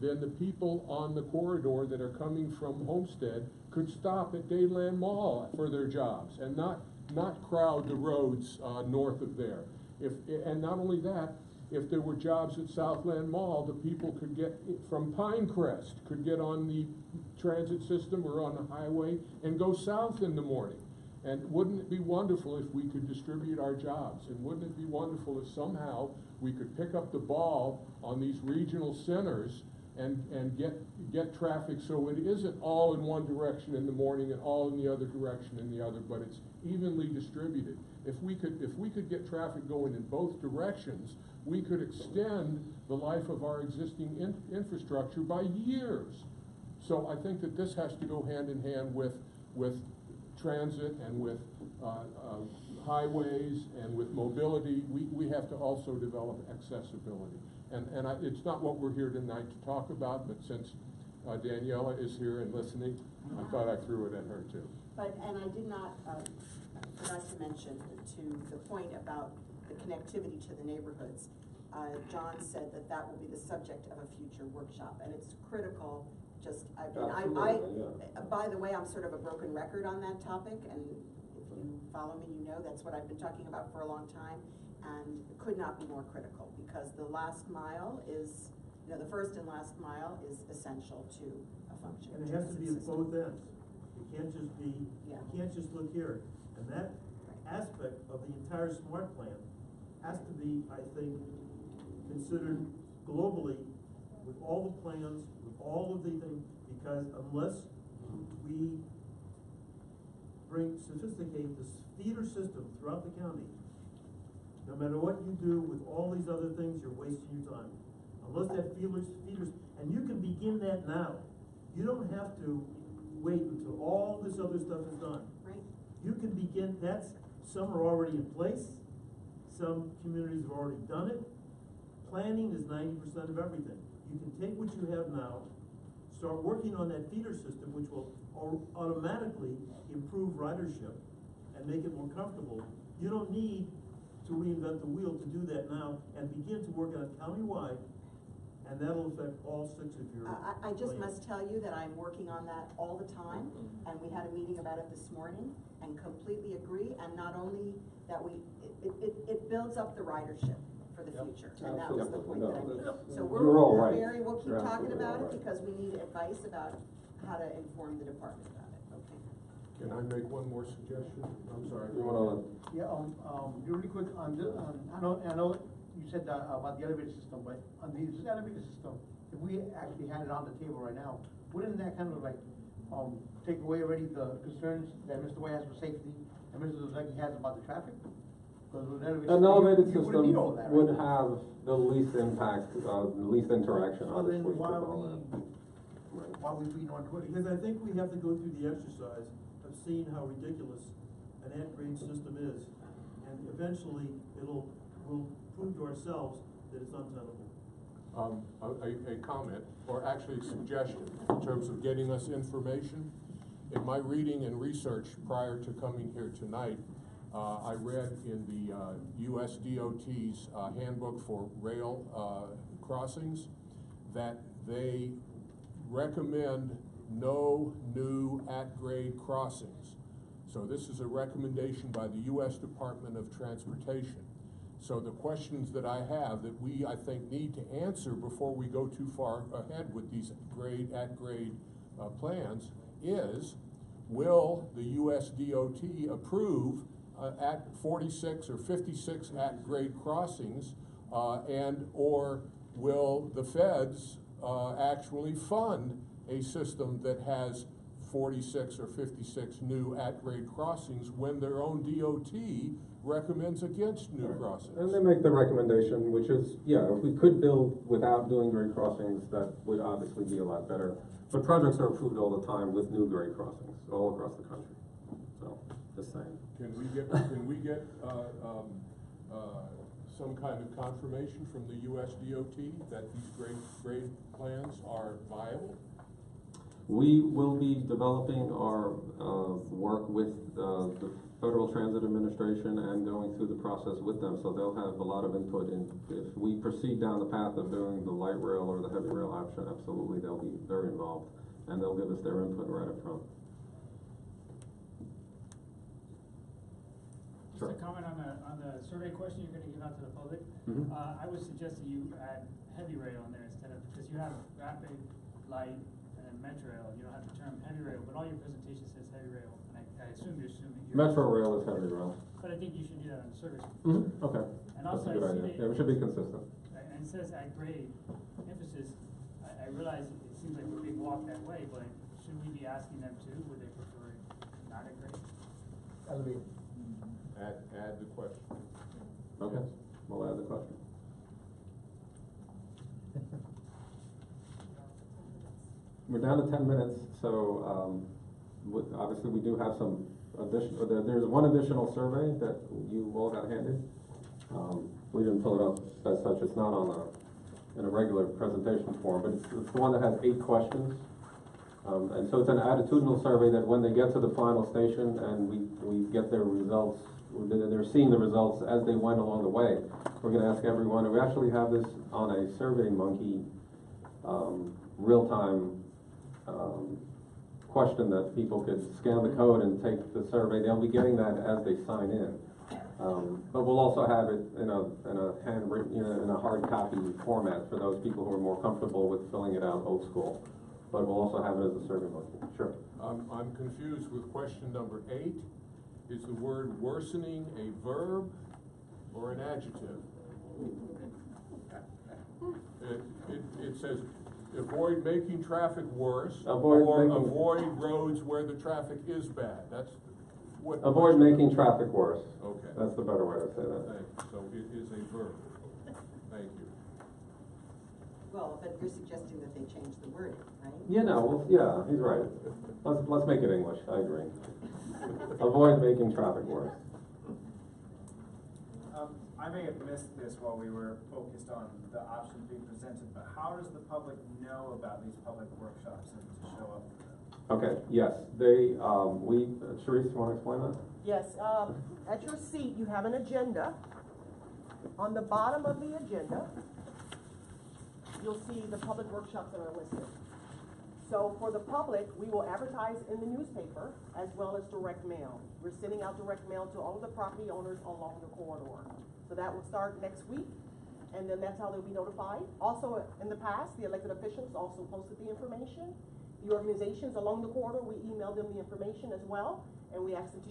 then the people on the corridor that are coming from Homestead could stop at Dadeland Mall for their jobs and not, not crowd the roads, uh, north of there. If, and not only that, if there were jobs at Southland Mall, the people could get, from Pinecrest, could get on the transit system or on the highway and go south in the morning. And wouldn't it be wonderful if we could distribute our jobs? And wouldn't it be wonderful if somehow we could pick up the ball on these regional centers and, and get, get traffic so it isn't all in one direction in the morning and all in the other direction in the other, but it's evenly distributed. if we could, if we could get traffic going in both directions, we could extend the life of our existing in, infrastructure by years. So I think that this has to go hand in hand with, with transit and with, uh, uh, highways and with mobility. We, we have to also develop accessibility. And, and I, it's not what we're here tonight to talk about, but since uh, Daniela is here and listening, I thought I threw it at her too. But, and I did not, uh, forgot to mention to the point about the connectivity to the neighborhoods. Uh, John said that that will be the subject of a future workshop, and it's critical, just, I mean, I, I, Absolutely, uh, by the way, I'm sort of a broken record on that topic, and if you follow me, you know, that's what I've been talking about for a long time, and it could not be more critical, because the last mile is, you know, the first and last mile is essential to a function. And it has to be at system. both ends. It can't just be, Yeah. you can't just look here. And that aspect of the entire smart plan has to be, I think, considered globally with all the plans, with all of the things, because unless we bring, sophisticate this feeder system throughout the county, no matter what you do with all these other things, you're wasting your time. Unless that feelers, feeders, and you can begin that now. You don't have to wait until all this other stuff is done. Right. You can begin, that's, some are already in place, some communities have already done it. Planning is ninety percent of everything. You can take what you have now, start working on that feeder system, which will automatically improve ridership and make it more comfortable. You don't need to reinvent the wheel to do that now and begin to work on countywide, and that'll affect all six of your. I, I just plans. must tell you that I'm working on that all the time, and we had a meeting about it this morning, and completely agree, and not only that we, it, it, it builds up the ridership for the future, and that was the point that I made. Absolutely. So You're all we're, right. Mary, we'll keep You're talking absolutely about all it, right. because we need advice about how to inform the department about it, okay? Can I make one more suggestion? I'm sorry. You wanna, Yeah, um, um, really quick, on the, um, I know, I know you said that about the elevator system, but on the elevator system, if we actually had it on the table right now, wouldn't that kind of like, um, take away already the concerns that Mr. White has for safety and Mr. Zaki has about the traffic? Because with an elevator. an system, you- elevated you wouldn't need system all that, right? would have the least impact, uh, the least interaction, So then with why are all we, that. why are we being on Twitter? Because I think we have to go through the exercise of seeing how ridiculous an at-grade system is. And eventually, it'll, we'll prove to ourselves that it's untenable. Um, a, a, comment, or actually a suggestion, in terms of getting us information. In my reading and research prior to coming here tonight, uh, I read in the, uh, USDOT's, uh, handbook for rail, uh, crossings, that they recommend no new at-grade crossings. So this is a recommendation by the US Department of Transportation. So the questions that I have that we, I think, need to answer before we go too far ahead with these grade, at-grade, uh, plans is, will the US DOT approve, uh, at forty-six or fifty-six at-grade crossings? Uh, and, or will the feds, uh, actually fund a system that has forty-six or fifty-six new at-grade crossings when their own DOT recommends against new crossings? And they make the recommendation, which is, yeah, if we could build without doing grade crossings, that would obviously be a lot better. But projects are approved all the time with new grade crossings, all across the country, so, just saying. Can we get, can we get, uh, um, uh, some kind of confirmation from the US DOT that these grade, grade plans are viable? We will be developing our, uh, work with, uh, the Federal Transit Administration and going through the process with them, so they'll have a lot of input in, if we proceed down the path of doing the light rail or the heavy rail option, absolutely, they'll be very involved, and they'll give us their input right up front. Just a comment on the, on the survey question you're gonna give out to the public. Mhm. Uh, I would suggest that you add heavy rail in there instead of, because you have rapid, light, and then metro rail, you don't have the term heavy rail, but all your presentation says heavy rail, and I, I assume you're assuming. You're- Metro rail is heavy rail. But I think you should do that on the survey. Mhm, okay. And That's also a good I see idea. that- Yeah, we should be consistent. And it says at grade emphasis, I, I realize it seems like a big walk that way, but shouldn't we be asking them too, would they prefer it not at grade? Elevator. Add, add the question. Okay, we'll add the question. We're down to ten minutes, so, um, with, obviously, we do have some additional, there, there's one additional survey that you all got handed. Um, we didn't fill it out as such, it's not on a, in a regular presentation form, but it's, it's the one that has eight questions. Um, and so it's an attitudinal survey that when they get to the final station and we, we get their results, they're, seeing the results as they went along the way. We're gonna ask everyone, we actually have this on a Survey Monkey, um, real-time, um, question that people could scan the code and take the survey. They'll be getting that as they sign in. Um, but we'll also have it in a, in a handwritten, you know, in a hard copy format for those people who are more comfortable with filling it out old school. But we'll also have it as a survey monkey, sure. I'm, I'm confused with question number eight. Is the word worsening a verb or an adjective? It, it, it says, avoid making traffic worse. Avoid Or making- avoid roads where the traffic is bad. That's what. Avoid making traffic worse. Okay. That's the better way to say that. Thanks. So it is a verb. Thank you. Well, but you're suggesting that they change the wording, right? You know, well, yeah, he's right. Let's, let's make it English, I agree. Avoid making traffic worse. I may have missed this while we were focused on the options being presented, but how does the public know about these public workshops and to show up? for them? Okay, yes, they, um, we, uh, Sharice, you wanna explain that? Yes, um, at your seat, you have an agenda. On the bottom of the agenda, you'll see the public workshops that are listed. So for the public, we will advertise in the newspaper as well as direct mail. We're sending out direct mail to all of the property owners along the corridor. So that will start next week, and then that's how they'll be notified. Also, in the past, the elected officials also posted the information. The organizations along the corridor, we emailed them the information as well, and we asked them to